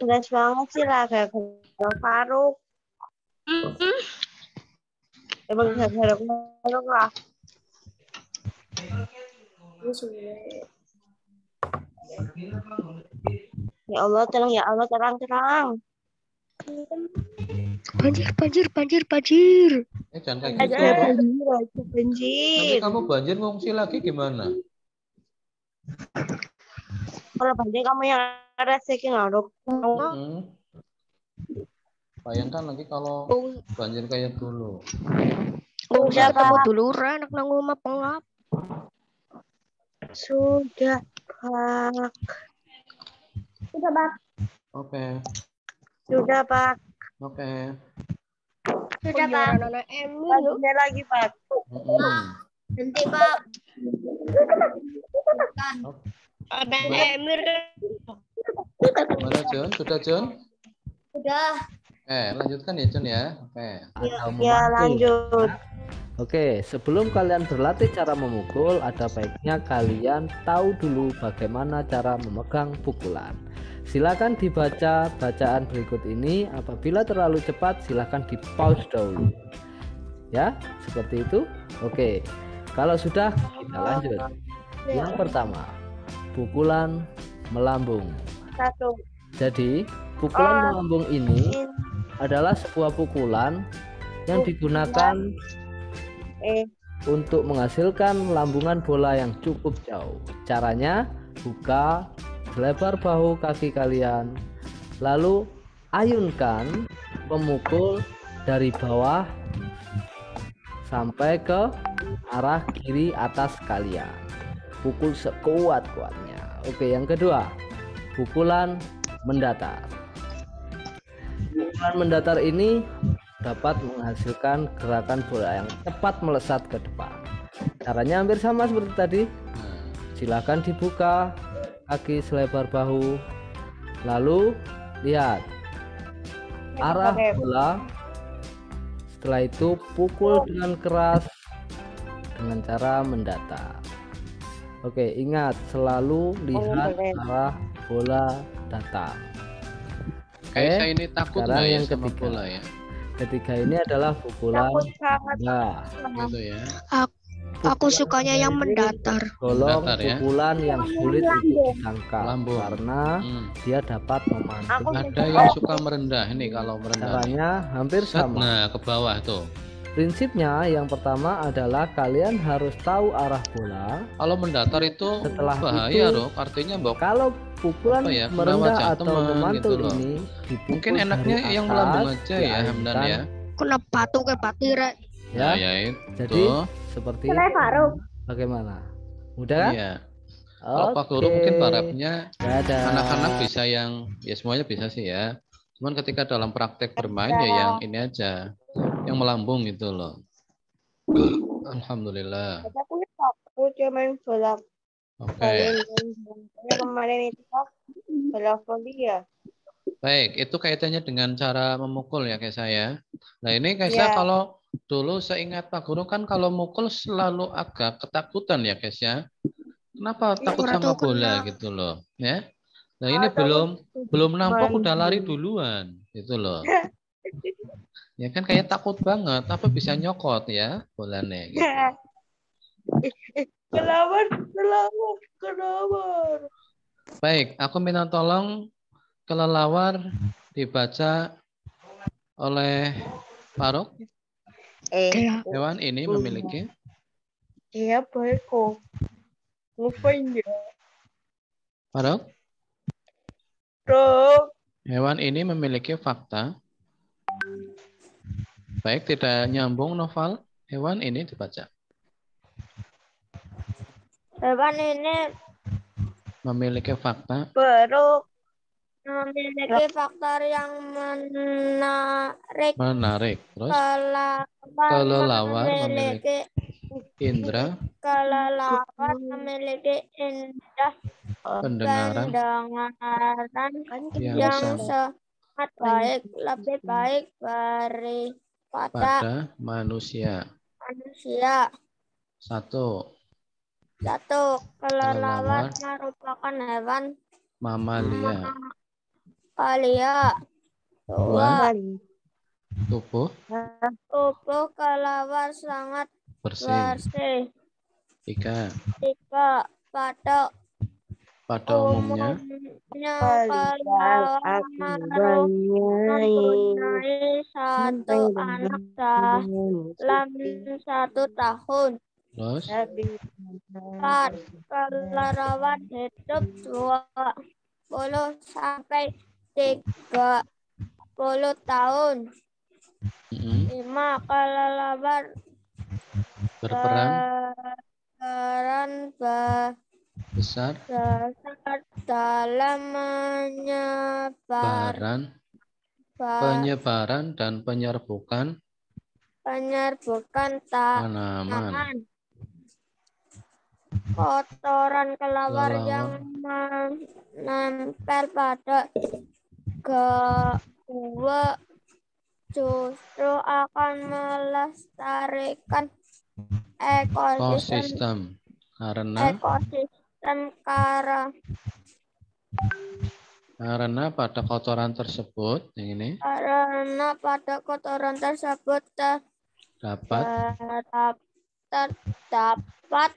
Deras banget sih lah kayak Bang Faruk. Emang gak Faruk Faruk lah. Ya Allah, terang ya Allah, terang terang. Banjir, banjir, banjir, banjir. Eh, jangan kayak Ada gitu. Rob. banjir, ada Nanti banjir. kamu banjir ngungsi lagi gimana? Kalau banjir kamu yang rasain ngaruk. Hmm. Bayangkan lagi kalau banjir kayak dulu. Oh, Udah, ketemu Pak. dulu anak nang rumah pengap. Sudah, Pak. Sudah, Pak. Oke, Sudah, Pak. oke. Sudah, Pak. Emil Lanjutnya lagi, Pak. Mm-mm. Nanti, Pak. Anak Emil. Gimana John? Sudah John? Sudah. Eh, lanjutkan ya John ya. Oke. Atau Ya, memukul. lanjut. Oke, sebelum kalian berlatih cara memukul, ada baiknya kalian tahu dulu bagaimana cara memegang pukulan. Silakan dibaca bacaan berikut ini. Apabila terlalu cepat, silakan di pause dahulu. Ya, seperti itu. Oke, kalau sudah kita lanjut. Yang pertama, pukulan melambung. Satu. Jadi, pukulan melambung ini adalah sebuah pukulan yang digunakan Eh, untuk menghasilkan lambungan bola yang cukup jauh. Caranya buka selebar bahu kaki kalian, lalu ayunkan pemukul dari bawah sampai ke arah kiri atas kalian. Pukul sekuat-kuatnya. Oke, yang kedua, pukulan mendatar. Pukulan mendatar ini dapat menghasilkan gerakan bola yang cepat melesat ke depan. Caranya hampir sama seperti tadi. Silakan dibuka kaki selebar bahu. Lalu lihat arah bola. Setelah itu pukul dengan keras dengan cara mendatar. Oke, ingat selalu lihat boleh. arah bola datang. Saya ini takut sekarang ya yang sama ketiga. bola ya? Ketiga ini adalah pukulan rendah. Gitu ya. Aku sukanya yang mendatar. Mendatar ya. pukulan yang sulit untuk ditangkap Melambung. karena Hmm. dia dapat memantul. Aku Ada yang suka merendah ini kalau merendah. Caranya hampir sama. Nah, ke bawah tuh. Prinsipnya yang pertama adalah kalian harus tahu arah bola. Kalau mendatar itu Setelah bahaya, itu- Rok. Artinya mbok Kalau pukulan Apa ya, kena merendah atau memantul gitu loh. ini dipukul mungkin enaknya dari yang atas, melambung aja ya, Hamdan ya. Kena batu ke batir. Ya, Nah, ya itu. jadi seperti Selesai, itu. Faruk. Bagaimana? Mudah kan? Iya. Kalau Pak Guru mungkin barapnya Dadah. anak-anak bisa yang ya semuanya bisa sih ya. Cuman ketika dalam praktek bermain ya yang ini aja, yang melambung gitu loh. Alhamdulillah. Aku takut ya main bola Oke. kemarin itu Pak, bola voli ya. Baik, itu kaitannya dengan cara memukul ya kayak saya. Nah ini guys Iya. kalau dulu saya ingat Pak Guru kan kalau mukul selalu agak ketakutan ya guys ya. Kenapa takut Ora sama bola kenal. gitu loh, ya? Nah ini belum belum nampok udah lari duluan, gitu loh. Ya kan kayak takut banget, apa bisa nyokot ya bolanya gitu. Kelawar, kelawar, kelawar. Baik, aku minta tolong kelelawar dibaca oleh Faruk. Eh, Hewan ini memiliki iya baik kok. Ngapain ya? Faruk. Hewan ini memiliki fakta. Baik, tidak nyambung novel. Hewan ini dibaca. Hewan ini Memiliki fakta. baru memiliki faktor yang menarik. Menarik. Terus Kelelawar, Kelelawar memiliki indera kelelawar memiliki indah pendengaran pendengaran yang yang sangat baik, lebih baik daripada pada manusia. manusia. Satu, Satu, kelelawar merupakan hewan mamalia. palia. Dua, Tubuh tubuh kelelawar sangat bersih. bersih. Tiga, Tiga, pada pada umumnya umumnya mempunyai satu anak dalam satu tahun. terus Empat, kelelawar hidup dua puluh sampai tiga puluh tahun. mm, Lima, kelelawar berperan berperan ba- besar besar dalam penyebaran dan penyerbukan penyerbukan ta- tanaman. tanaman. Kotoran kelelawar Kelelawar. yang menempel pada gua justru akan melestarikan ekosistem Ekosistem karena ekosistem kara karena pada kotoran tersebut yang ini karena pada kotoran tersebut dapat terdapat terdapat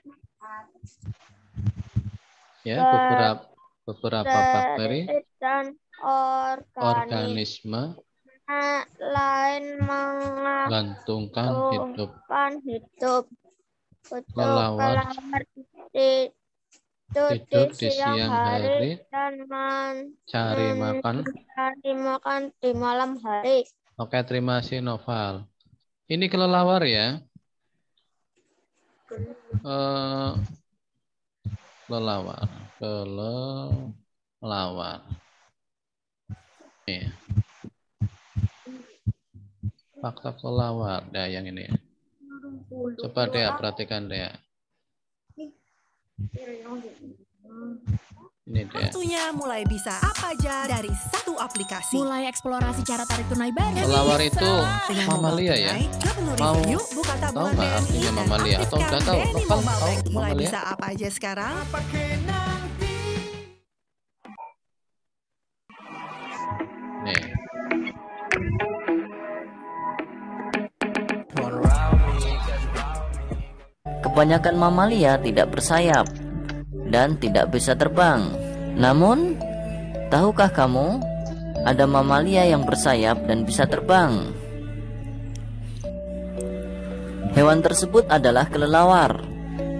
ya beberapa beberapa bakteri dan organisme organisme lain mengagumkan gantungkan hidup hidup. Kelelawar Kelelawar hidup di siang hari dan men- cari Hmm. makan. mencari makan di malam hari. oke terima kasih Noval. Ini kelelawar ya? Eh kelelawar. Kelelawar. Nih. fakta kelelawar ya yang ini. Coba deh perhatikan deh ini deh Waktunya mulai bisa apa aja dari satu aplikasi. Mulai eksplorasi cara tarik tunai baru. kelelawar itu mamalia ya Mau Yuk buka tahu tabungan nggak BNI artinya mamalia? Atau udah tahu? Mobile tahu. Mulai mamalia? bisa apa aja sekarang? nih Kebanyakan mamalia tidak bersayap dan tidak bisa terbang. Namun, tahukah kamu ada mamalia yang bersayap dan bisa terbang? Hewan tersebut adalah kelelawar.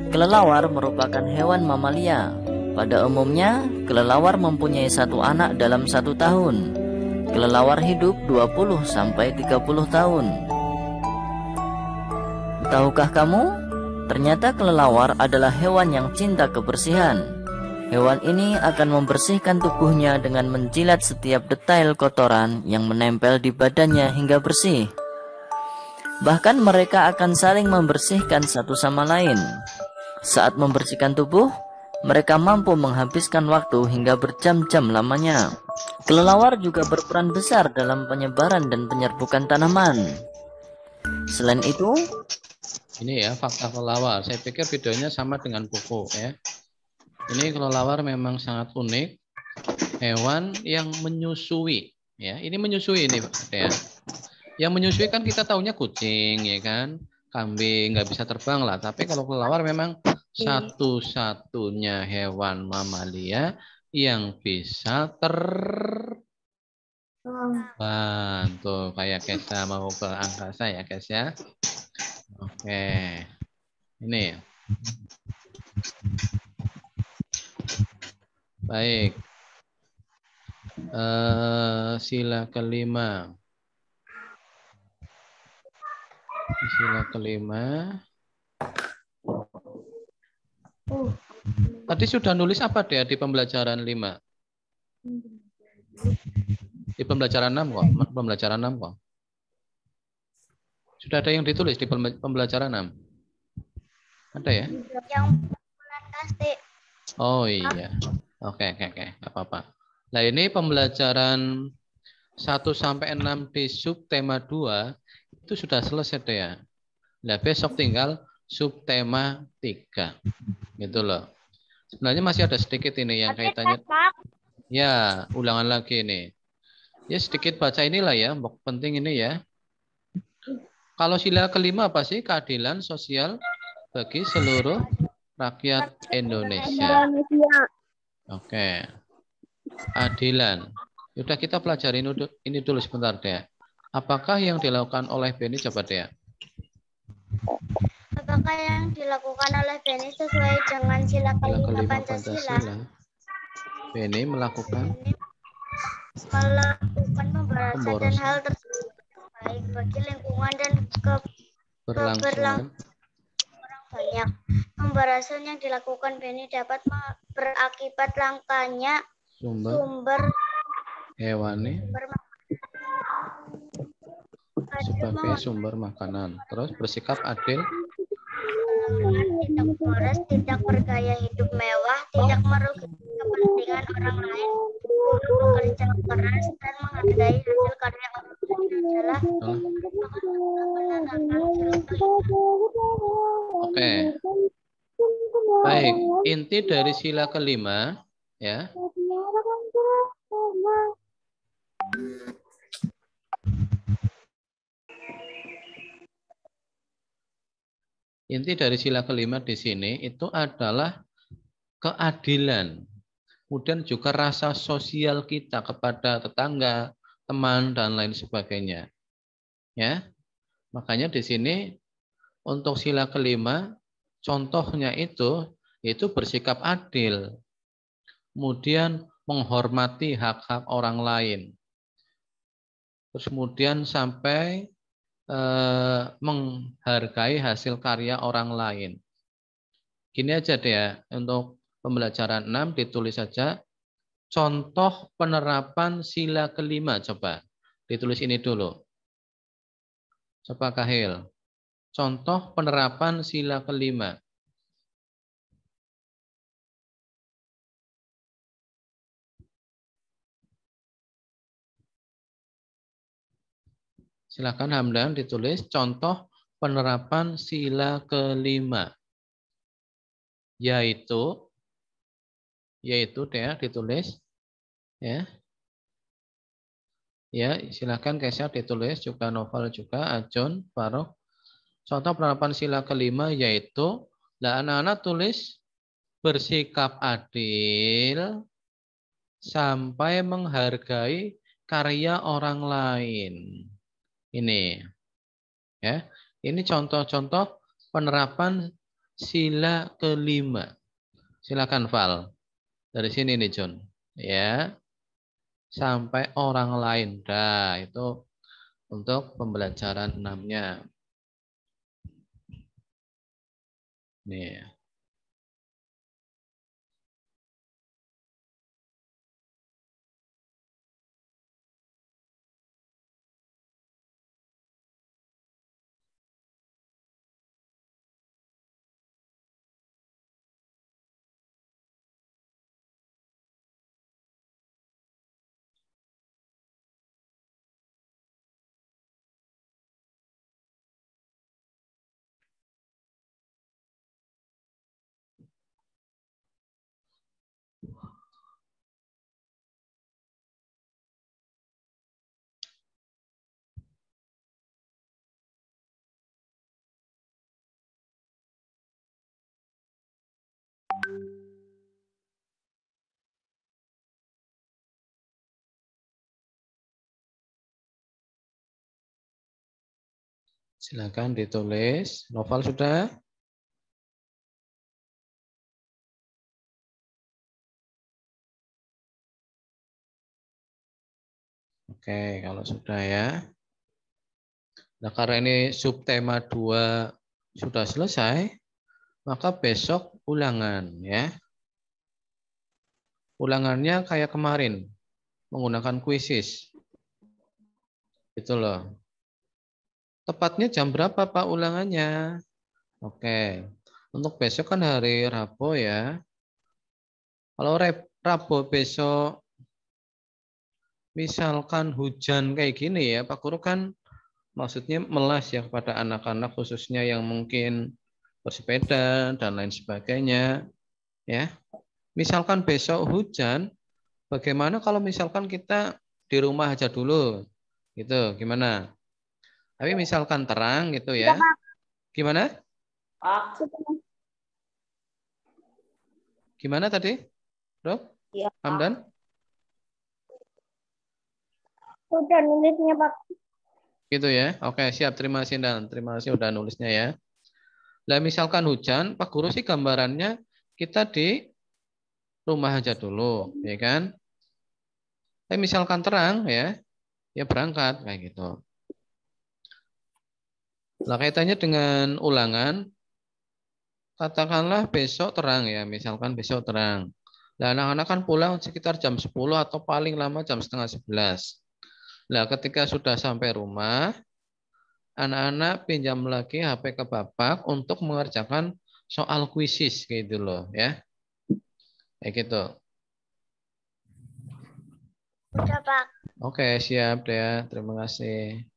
Kelelawar merupakan hewan mamalia. Pada umumnya, kelelawar mempunyai satu anak dalam satu tahun. Kelelawar hidup 20 sampai 30 tahun. Tahukah kamu Ternyata kelelawar adalah hewan yang cinta kebersihan. Hewan ini akan membersihkan tubuhnya dengan menjilat setiap detail kotoran yang menempel di badannya hingga bersih. Bahkan mereka akan saling membersihkan satu sama lain. Saat membersihkan tubuh, mereka mampu menghabiskan waktu hingga berjam-jam lamanya. Kelelawar juga berperan besar dalam penyebaran dan penyerbukan tanaman. Selain itu, Ini ya fakta kelelawar. Saya pikir videonya sama dengan buku ya. Ini kelelawar memang sangat unik. Hewan yang menyusui. Ya, ini menyusui ini, Pak. ya. Yang menyusui kan kita taunya kucing, ya kan? Kambing nggak bisa terbang lah. Tapi kalau kelelawar memang satu-satunya hewan mamalia yang bisa terbang. Tuh, kayak Kesa mau ke angkasa ya, Kes ya. Oke. Ini. Baik. Eh, sila kelima. Sila kelima. Tadi sudah nulis apa dia di pembelajaran 5? Di pembelajaran 6 kok, pembelajaran 6 kok. Sudah ada yang ditulis di pembelajaran 6? Ada ya? Yang. Oh iya. Oke, oke, oke. Enggak apa-apa. Nah, ini pembelajaran 1 sampai 6 di subtema 2 itu sudah selesai deh ya. Nah, besok tinggal subtema 3. Gitu loh. Sebenarnya masih ada sedikit ini yang kaitannya. Ya, ulangan lagi ini. Ya sedikit baca inilah ya, penting ini ya. Kalau sila kelima apa sih? Keadilan sosial bagi seluruh rakyat Indonesia. Oke. Adilan. Sudah kita pelajari ini dulu sebentar deh. Apakah yang dilakukan oleh Beni coba deh? Apakah yang dilakukan oleh Beni sesuai dengan sila kelima Pancasila? Beni melakukan melakukan pemberasan dan hal tersebut baik bagi lingkungan dan ke berlangsungan orang banyak. Pemberasan yang dilakukan Beni dapat berakibat langkanya sumber, sumber hewani sumber sebagai sumber makanan. Terus bersikap adil tidak boros, tidak bergaya hidup mewah, tidak merugikan kepentingan orang lain, bekerja keras dan menghargai hasil karya orang lain adalah Oke. Baik, inti dari sila kelima ya. Inti dari sila kelima di sini itu adalah keadilan. Kemudian juga rasa sosial kita kepada tetangga, teman dan lain sebagainya. Ya. Makanya di sini untuk sila kelima contohnya itu itu bersikap adil. Kemudian menghormati hak-hak orang lain. Terus kemudian sampai eh, menghargai hasil karya orang lain. Gini aja deh ya, untuk pembelajaran 6 ditulis saja contoh penerapan sila kelima coba. Ditulis ini dulu. Coba Kahil. Contoh penerapan sila kelima. Silakan Hamdan ditulis contoh penerapan sila kelima. Yaitu yaitu ya ditulis ya. Ya, silakan Kesha ditulis juga novel juga Ajun Farok. Contoh penerapan sila kelima yaitu lah anak-anak tulis bersikap adil sampai menghargai karya orang lain. Ini. Ya. Ini contoh-contoh penerapan sila kelima. Silakan Val. Dari sini nih John. Ya. Sampai orang lain. Dah, itu untuk pembelajaran enamnya. Nih. Silakan ditulis. Novel sudah? Oke, kalau sudah ya. Nah, karena ini subtema 2 sudah selesai, maka besok ulangan ya. Ulangannya kayak kemarin, menggunakan kuisis. Itu loh. Tepatnya jam berapa Pak ulangannya? Oke. Untuk besok kan hari Rabu ya. Kalau Rabu besok misalkan hujan kayak gini ya, Pak Guru kan maksudnya melas ya kepada anak-anak khususnya yang mungkin bersepeda dan lain sebagainya ya misalkan besok hujan bagaimana kalau misalkan kita di rumah aja dulu gitu gimana tapi misalkan terang gitu ya gimana gimana tadi bro ya, Hamdan Udah nulisnya Pak. Gitu ya. Oke, siap. Terima kasih dan terima kasih udah nulisnya ya. Nah, misalkan hujan, Pak Guru sih gambarannya kita di rumah aja dulu, ya kan? Tapi misalkan terang ya, ya berangkat kayak gitu. Nah, kaitannya dengan ulangan, katakanlah besok terang ya, misalkan besok terang. Nah, anak-anak kan pulang sekitar jam 10 atau paling lama jam setengah 11. Nah, ketika sudah sampai rumah, anak-anak pinjam lagi HP ke bapak untuk mengerjakan soal kuisis gitu loh ya. Kayak gitu. Udah, Pak. Oke, siap ya. Terima kasih.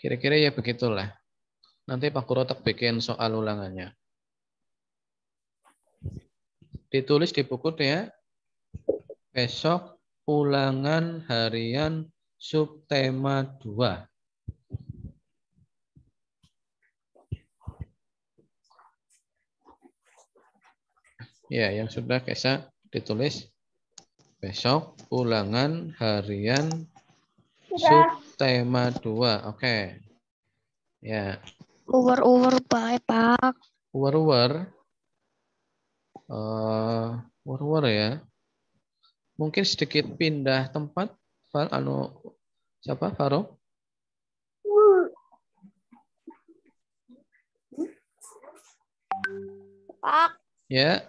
Kira-kira ya begitulah. Nanti Pak Guru tak bikin soal ulangannya. Ditulis di buku ya. Besok ulangan harian subtema 2. Ya, yang sudah Kesa ditulis besok ulangan harian subtema 2. Oke. Ya. Uwer-uwer baik, Pak. Uwer-uwer. Uh, uwer-uwer ya. Mungkin sedikit pindah tempat. Fal, anu siapa? Faro? Pak, Ya,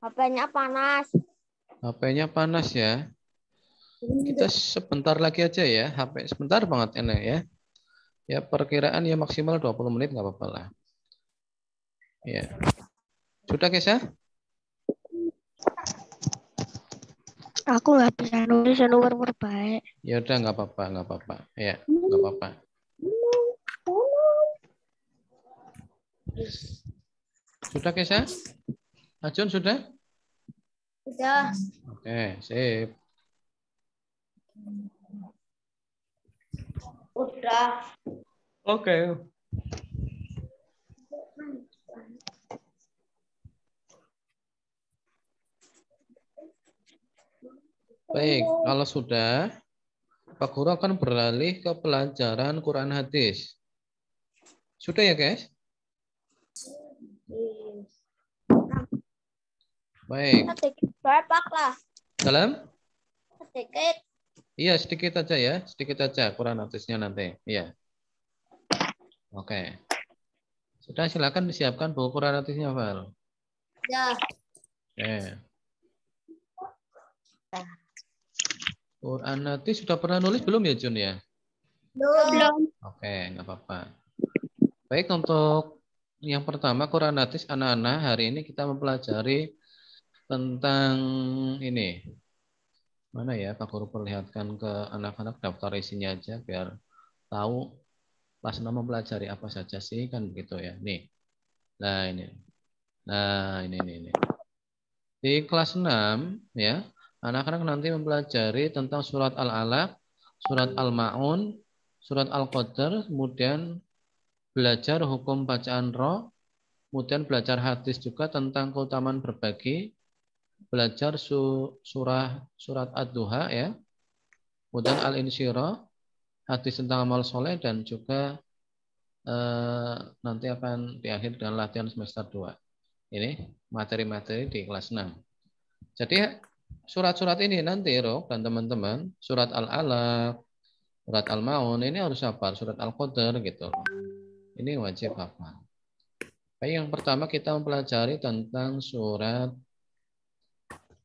HP-nya panas. HP-nya panas ya. Kita sebentar lagi aja ya, HP sebentar banget enak ya. Ya perkiraan ya maksimal 20 menit nggak apa-apa lah. Ya. Sudah Kesa? Aku nggak bisa nulis uwer-uwer baik. Ya udah nggak apa-apa, nggak apa-apa. Ya, nggak apa-apa. Sudah Kesa? Ajun sudah? Udah. Oke, sip. Udah. Oke. Baik, kalau sudah, Pak Guru akan beralih ke pelajaran Quran hadis. Sudah ya, guys? Baik. Sedikit berapa lah? Dalam? Sedikit. Iya, sedikit aja ya. Sedikit aja Quran hadisnya nanti. Iya. Oke. Sudah silakan disiapkan buku Quran hadisnya, Val. Ya. Oke. Quran hadis sudah pernah nulis belum ya, Jun ya? Belum. Oke, nggak apa-apa. Baik, untuk yang pertama Quran hadis anak-anak, hari ini kita mempelajari tentang ini. Mana ya Pak Guru perlihatkan ke anak-anak daftar isinya aja biar tahu kelas 6 mempelajari apa saja sih kan begitu ya. Nih. Nah, ini. Nah, ini ini ini. Di kelas 6 ya, anak-anak nanti mempelajari tentang surat Al-Alaq, surat Al-Maun, surat Al-Qadar, kemudian belajar hukum bacaan roh, kemudian belajar hadis juga tentang keutamaan berbagi, belajar su, surah surat Ad-Duha ya. Kemudian Al-Insyirah, hadis tentang amal soleh dan juga eh, nanti akan diakhiri dengan latihan semester 2. Ini materi-materi di kelas 6. Jadi surat-surat ini nanti Rok dan teman-teman, surat Al-Alaq, surat Al-Maun ini harus hafal, surat Al-Qadar gitu. Ini wajib hafal. Baik, yang pertama kita mempelajari tentang surat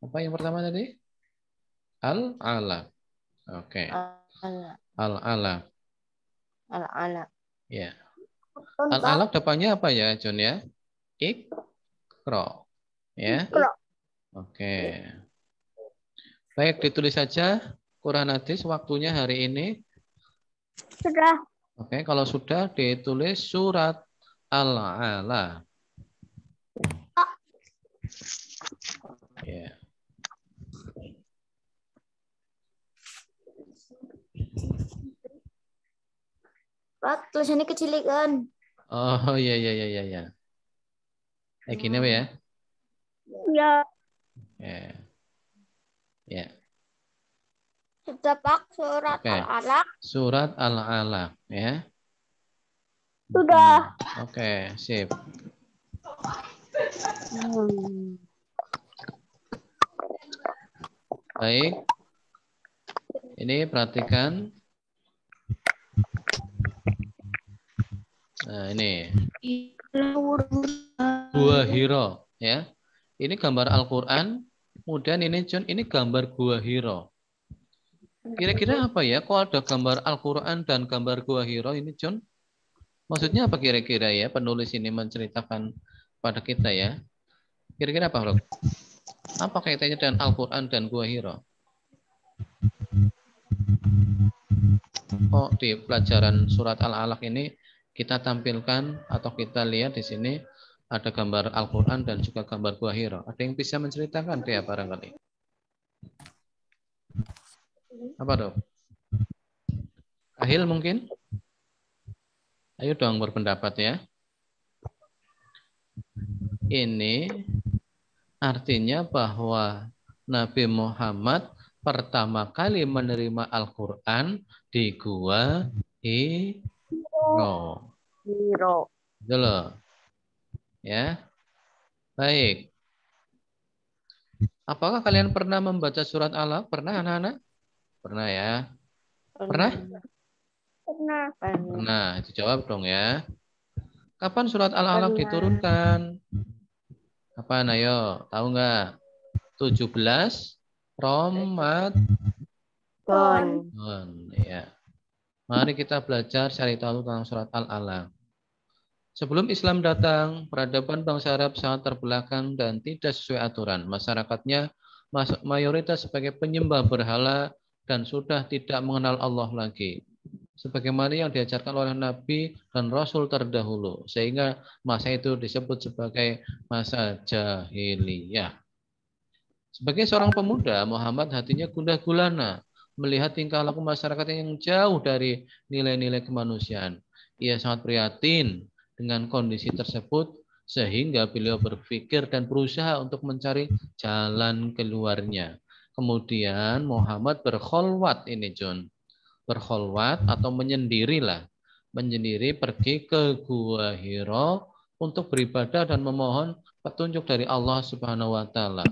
apa yang pertama tadi? Al-Alaq. Oke. Al-Alaq. Al-Alaq. Ya. Al-Alaq depannya apa ya, John ya? Ikro. Ya. Oke. Baik, ditulis saja Quran hadis waktunya hari ini. Sudah. Oke, kalau sudah ditulis surat Al-Ala. Ya. Pak, tulisannya kecil kan? Oh iya iya iya iya. Ya. Kayak gini apa ya? Ya. Ya. Ya. Sudah Pak, surat Oke. Al-Alaq. Surat Al-Alaq ya. Sudah. Oke, sip. Baik. Ini perhatikan. Nah, ini gua hiro ya. Ini gambar Al-Qur'an, kemudian ini John, ini gambar gua hiro. Kira-kira apa ya? Kok ada gambar Al-Qur'an dan gambar gua hiro ini John? Maksudnya apa kira-kira ya penulis ini menceritakan pada kita ya? Kira-kira apa, Bro? Apa kaitannya dengan Al-Qur'an dan gua hiro? Oh, di pelajaran surat Al-Alaq ini kita tampilkan atau kita lihat di sini ada gambar Al-Quran dan juga gambar Gua Hiro. Ada yang bisa menceritakan dia barangkali? Apa dong? Ahil mungkin? Ayo dong berpendapat ya. Ini artinya bahwa Nabi Muhammad pertama kali menerima Al-Quran di Gua Hiro. Hiro. Itu loh. Ya. Baik. Apakah kalian pernah membaca surat Allah? Pernah anak-anak? Pernah ya? Pernah? Pernah. Pernah. Itu jawab dong ya. Kapan surat Al-Alaq diturunkan? Kapan ayo? Tahu nggak? 17 Ramadan. Ya. Mari kita belajar cari tahu tentang surat Al-Alaq. Sebelum Islam datang, peradaban bangsa Arab sangat terbelakang dan tidak sesuai aturan. Masyarakatnya mayoritas sebagai penyembah berhala dan sudah tidak mengenal Allah lagi. Sebagaimana yang diajarkan oleh Nabi dan Rasul terdahulu. Sehingga masa itu disebut sebagai masa jahiliyah. Sebagai seorang pemuda, Muhammad hatinya gundah gulana melihat tingkah laku masyarakat yang jauh dari nilai-nilai kemanusiaan. Ia sangat prihatin dengan kondisi tersebut sehingga beliau berpikir dan berusaha untuk mencari jalan keluarnya. Kemudian Muhammad berkholwat ini John. Berkholwat atau menyendirilah. Menyendiri pergi ke Gua Hiro untuk beribadah dan memohon petunjuk dari Allah Subhanahu wa taala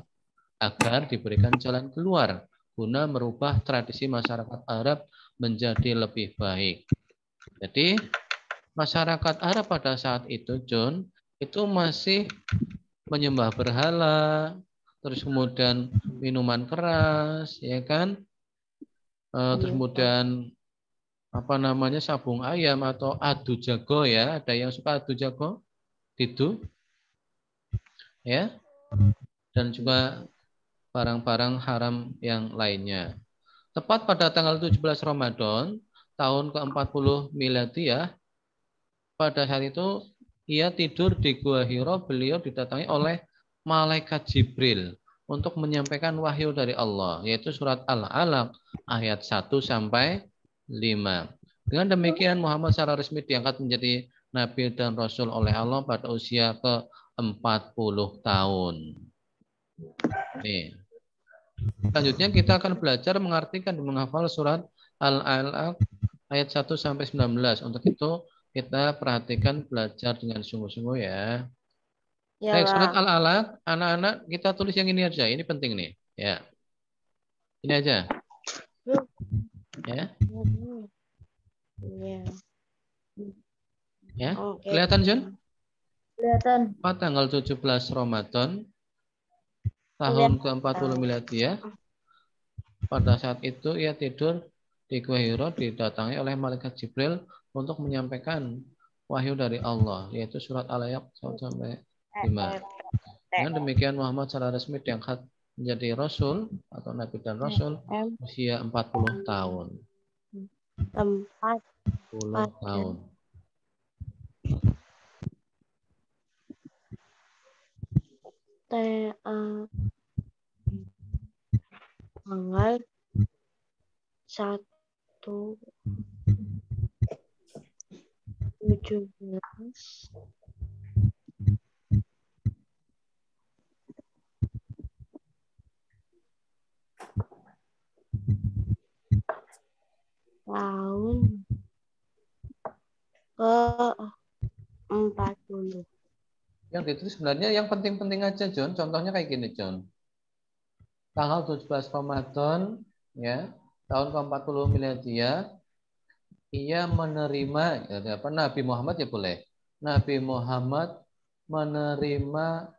agar diberikan jalan keluar guna merubah tradisi masyarakat Arab menjadi lebih baik. Jadi masyarakat Arab pada saat itu, John, itu masih menyembah berhala, terus kemudian minuman keras, ya kan? E, terus kemudian apa namanya sabung ayam atau adu jago ya, ada yang suka adu jago, itu, ya, dan juga barang-barang haram yang lainnya. Tepat pada tanggal 17 Ramadan tahun ke-40 Miladiyah, pada saat itu ia tidur di Gua Hiro, beliau didatangi oleh malaikat Jibril untuk menyampaikan wahyu dari Allah, yaitu surat Al-Alaq ayat 1 sampai 5. Dengan demikian Muhammad secara resmi diangkat menjadi nabi dan rasul oleh Allah pada usia ke-40 tahun. Nih. Selanjutnya kita akan belajar mengartikan dan menghafal surat Al-Alaq ayat 1 sampai 19. Untuk itu kita perhatikan belajar dengan sungguh-sungguh ya. Ya, Baik, surat. Al-Alaq, anak-anak kita tulis yang ini aja. Ini penting nih. Ya. Ini aja. Ya. Ya. Kelihatan, John? Kelihatan. Pada tanggal 17 Ramadan tahun ke-40 Miladiah pada saat itu ia tidur di Gua Hiro didatangi oleh malaikat Jibril untuk menyampaikan wahyu dari Allah yaitu surat Al-Ayat 1 sampai 5. Dengan demikian Muhammad secara resmi diangkat menjadi rasul atau nabi dan rasul usia 40 tahun. tempat 10 tahun. T A tanggal satu tujuh belas. Tahun ke empat puluh Yang ditulis sebenarnya yang penting-penting aja, John. Contohnya kayak gini, John. Tanggal 17 Ramadan, ya, tahun ke-40 Miladiah, ia menerima, ya, apa, Nabi Muhammad ya boleh. Nabi Muhammad menerima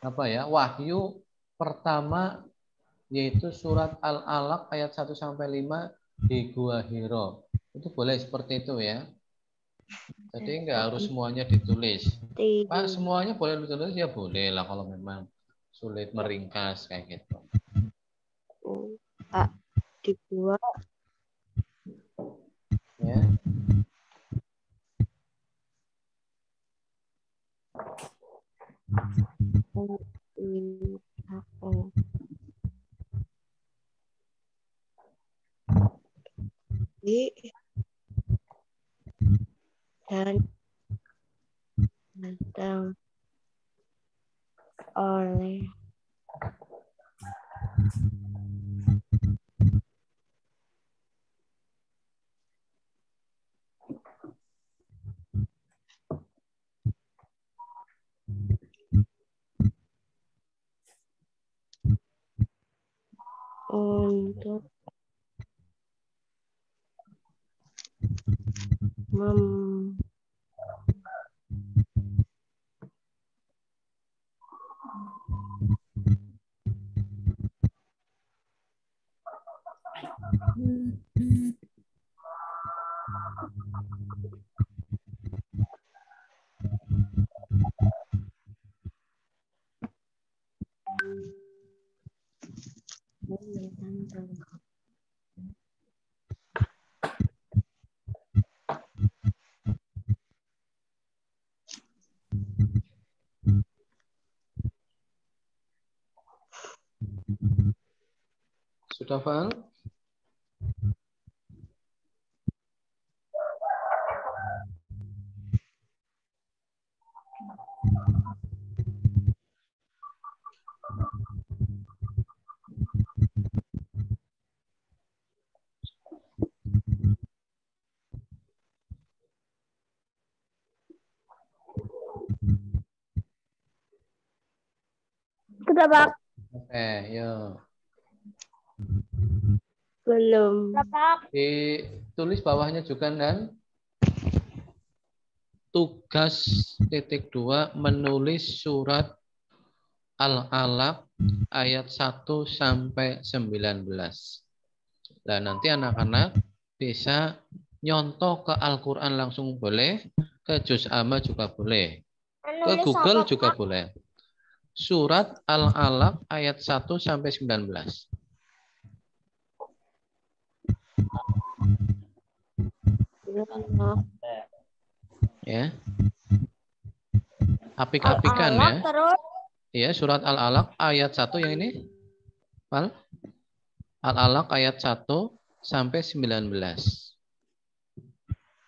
apa ya wahyu pertama yaitu surat Al-Alaq ayat 1 sampai 5 di Gua Hiro. Itu boleh seperti itu ya. Jadi nggak harus semuanya ditulis. Pak, semuanya boleh ditulis ya boleh lah kalau memang sulit meringkas kayak gitu. Pak dibuat Ya. Oh. Di dan datang oleh untuk mem Sudah paham? Sudah, Pak. Oke, yuk. Belum Ditulis bawahnya juga dan tugas titik dua menulis surat Al-Alaq ayat 1 sampai 19. Dan nanti anak-anak bisa nyontoh ke Al-Quran langsung boleh, ke Juz Amma juga boleh, ke Google juga boleh. Surat Al-Alaq ayat 1 sampai 19. Ya. Apik-apikan ya. terus Iya, surat Al-Alaq ayat 1 yang ini. Pal? Al-Alaq ayat 1 sampai 19.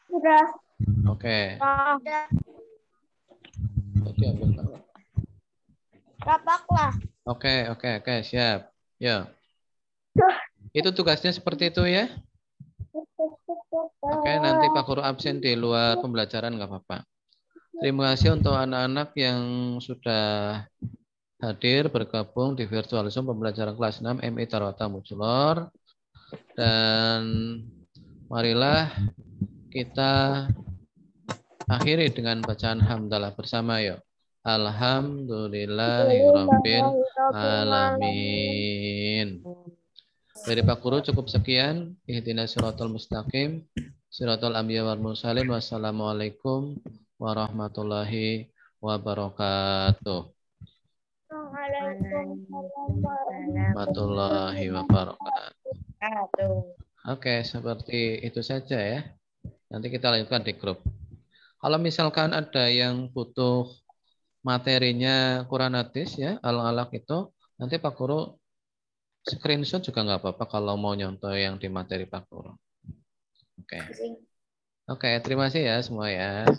sudah. Oke. Sudah. Oke. Rapaklah. Oke, oke, oke, siap. Ya. Itu tugasnya seperti itu ya. Oke, nanti Pak Guru absen di luar pembelajaran nggak apa-apa. Terima kasih untuk anak-anak yang sudah hadir bergabung di virtual Zoom pembelajaran kelas 6 MI Tarwata Mujulor. Dan marilah kita akhiri dengan bacaan hamdalah bersama yuk. Alhamdulillahirabbil alamin. Dari Pak Guru cukup sekian. Ihdinas siratal mustaqim. Siratal anbiya wal mursalin. Wassalamualaikum warahmatullahi wabarakatuh. Warahmatullahi wabarakatuh. Oke, seperti itu saja ya. Nanti kita lanjutkan di grup. Kalau misalkan ada yang butuh materinya Quran hadis ya, alang-alak itu, nanti Pak Guru screenshot juga nggak apa-apa kalau mau nyontoh yang di materi Pak. Oke. Oke, terima kasih ya semua ya.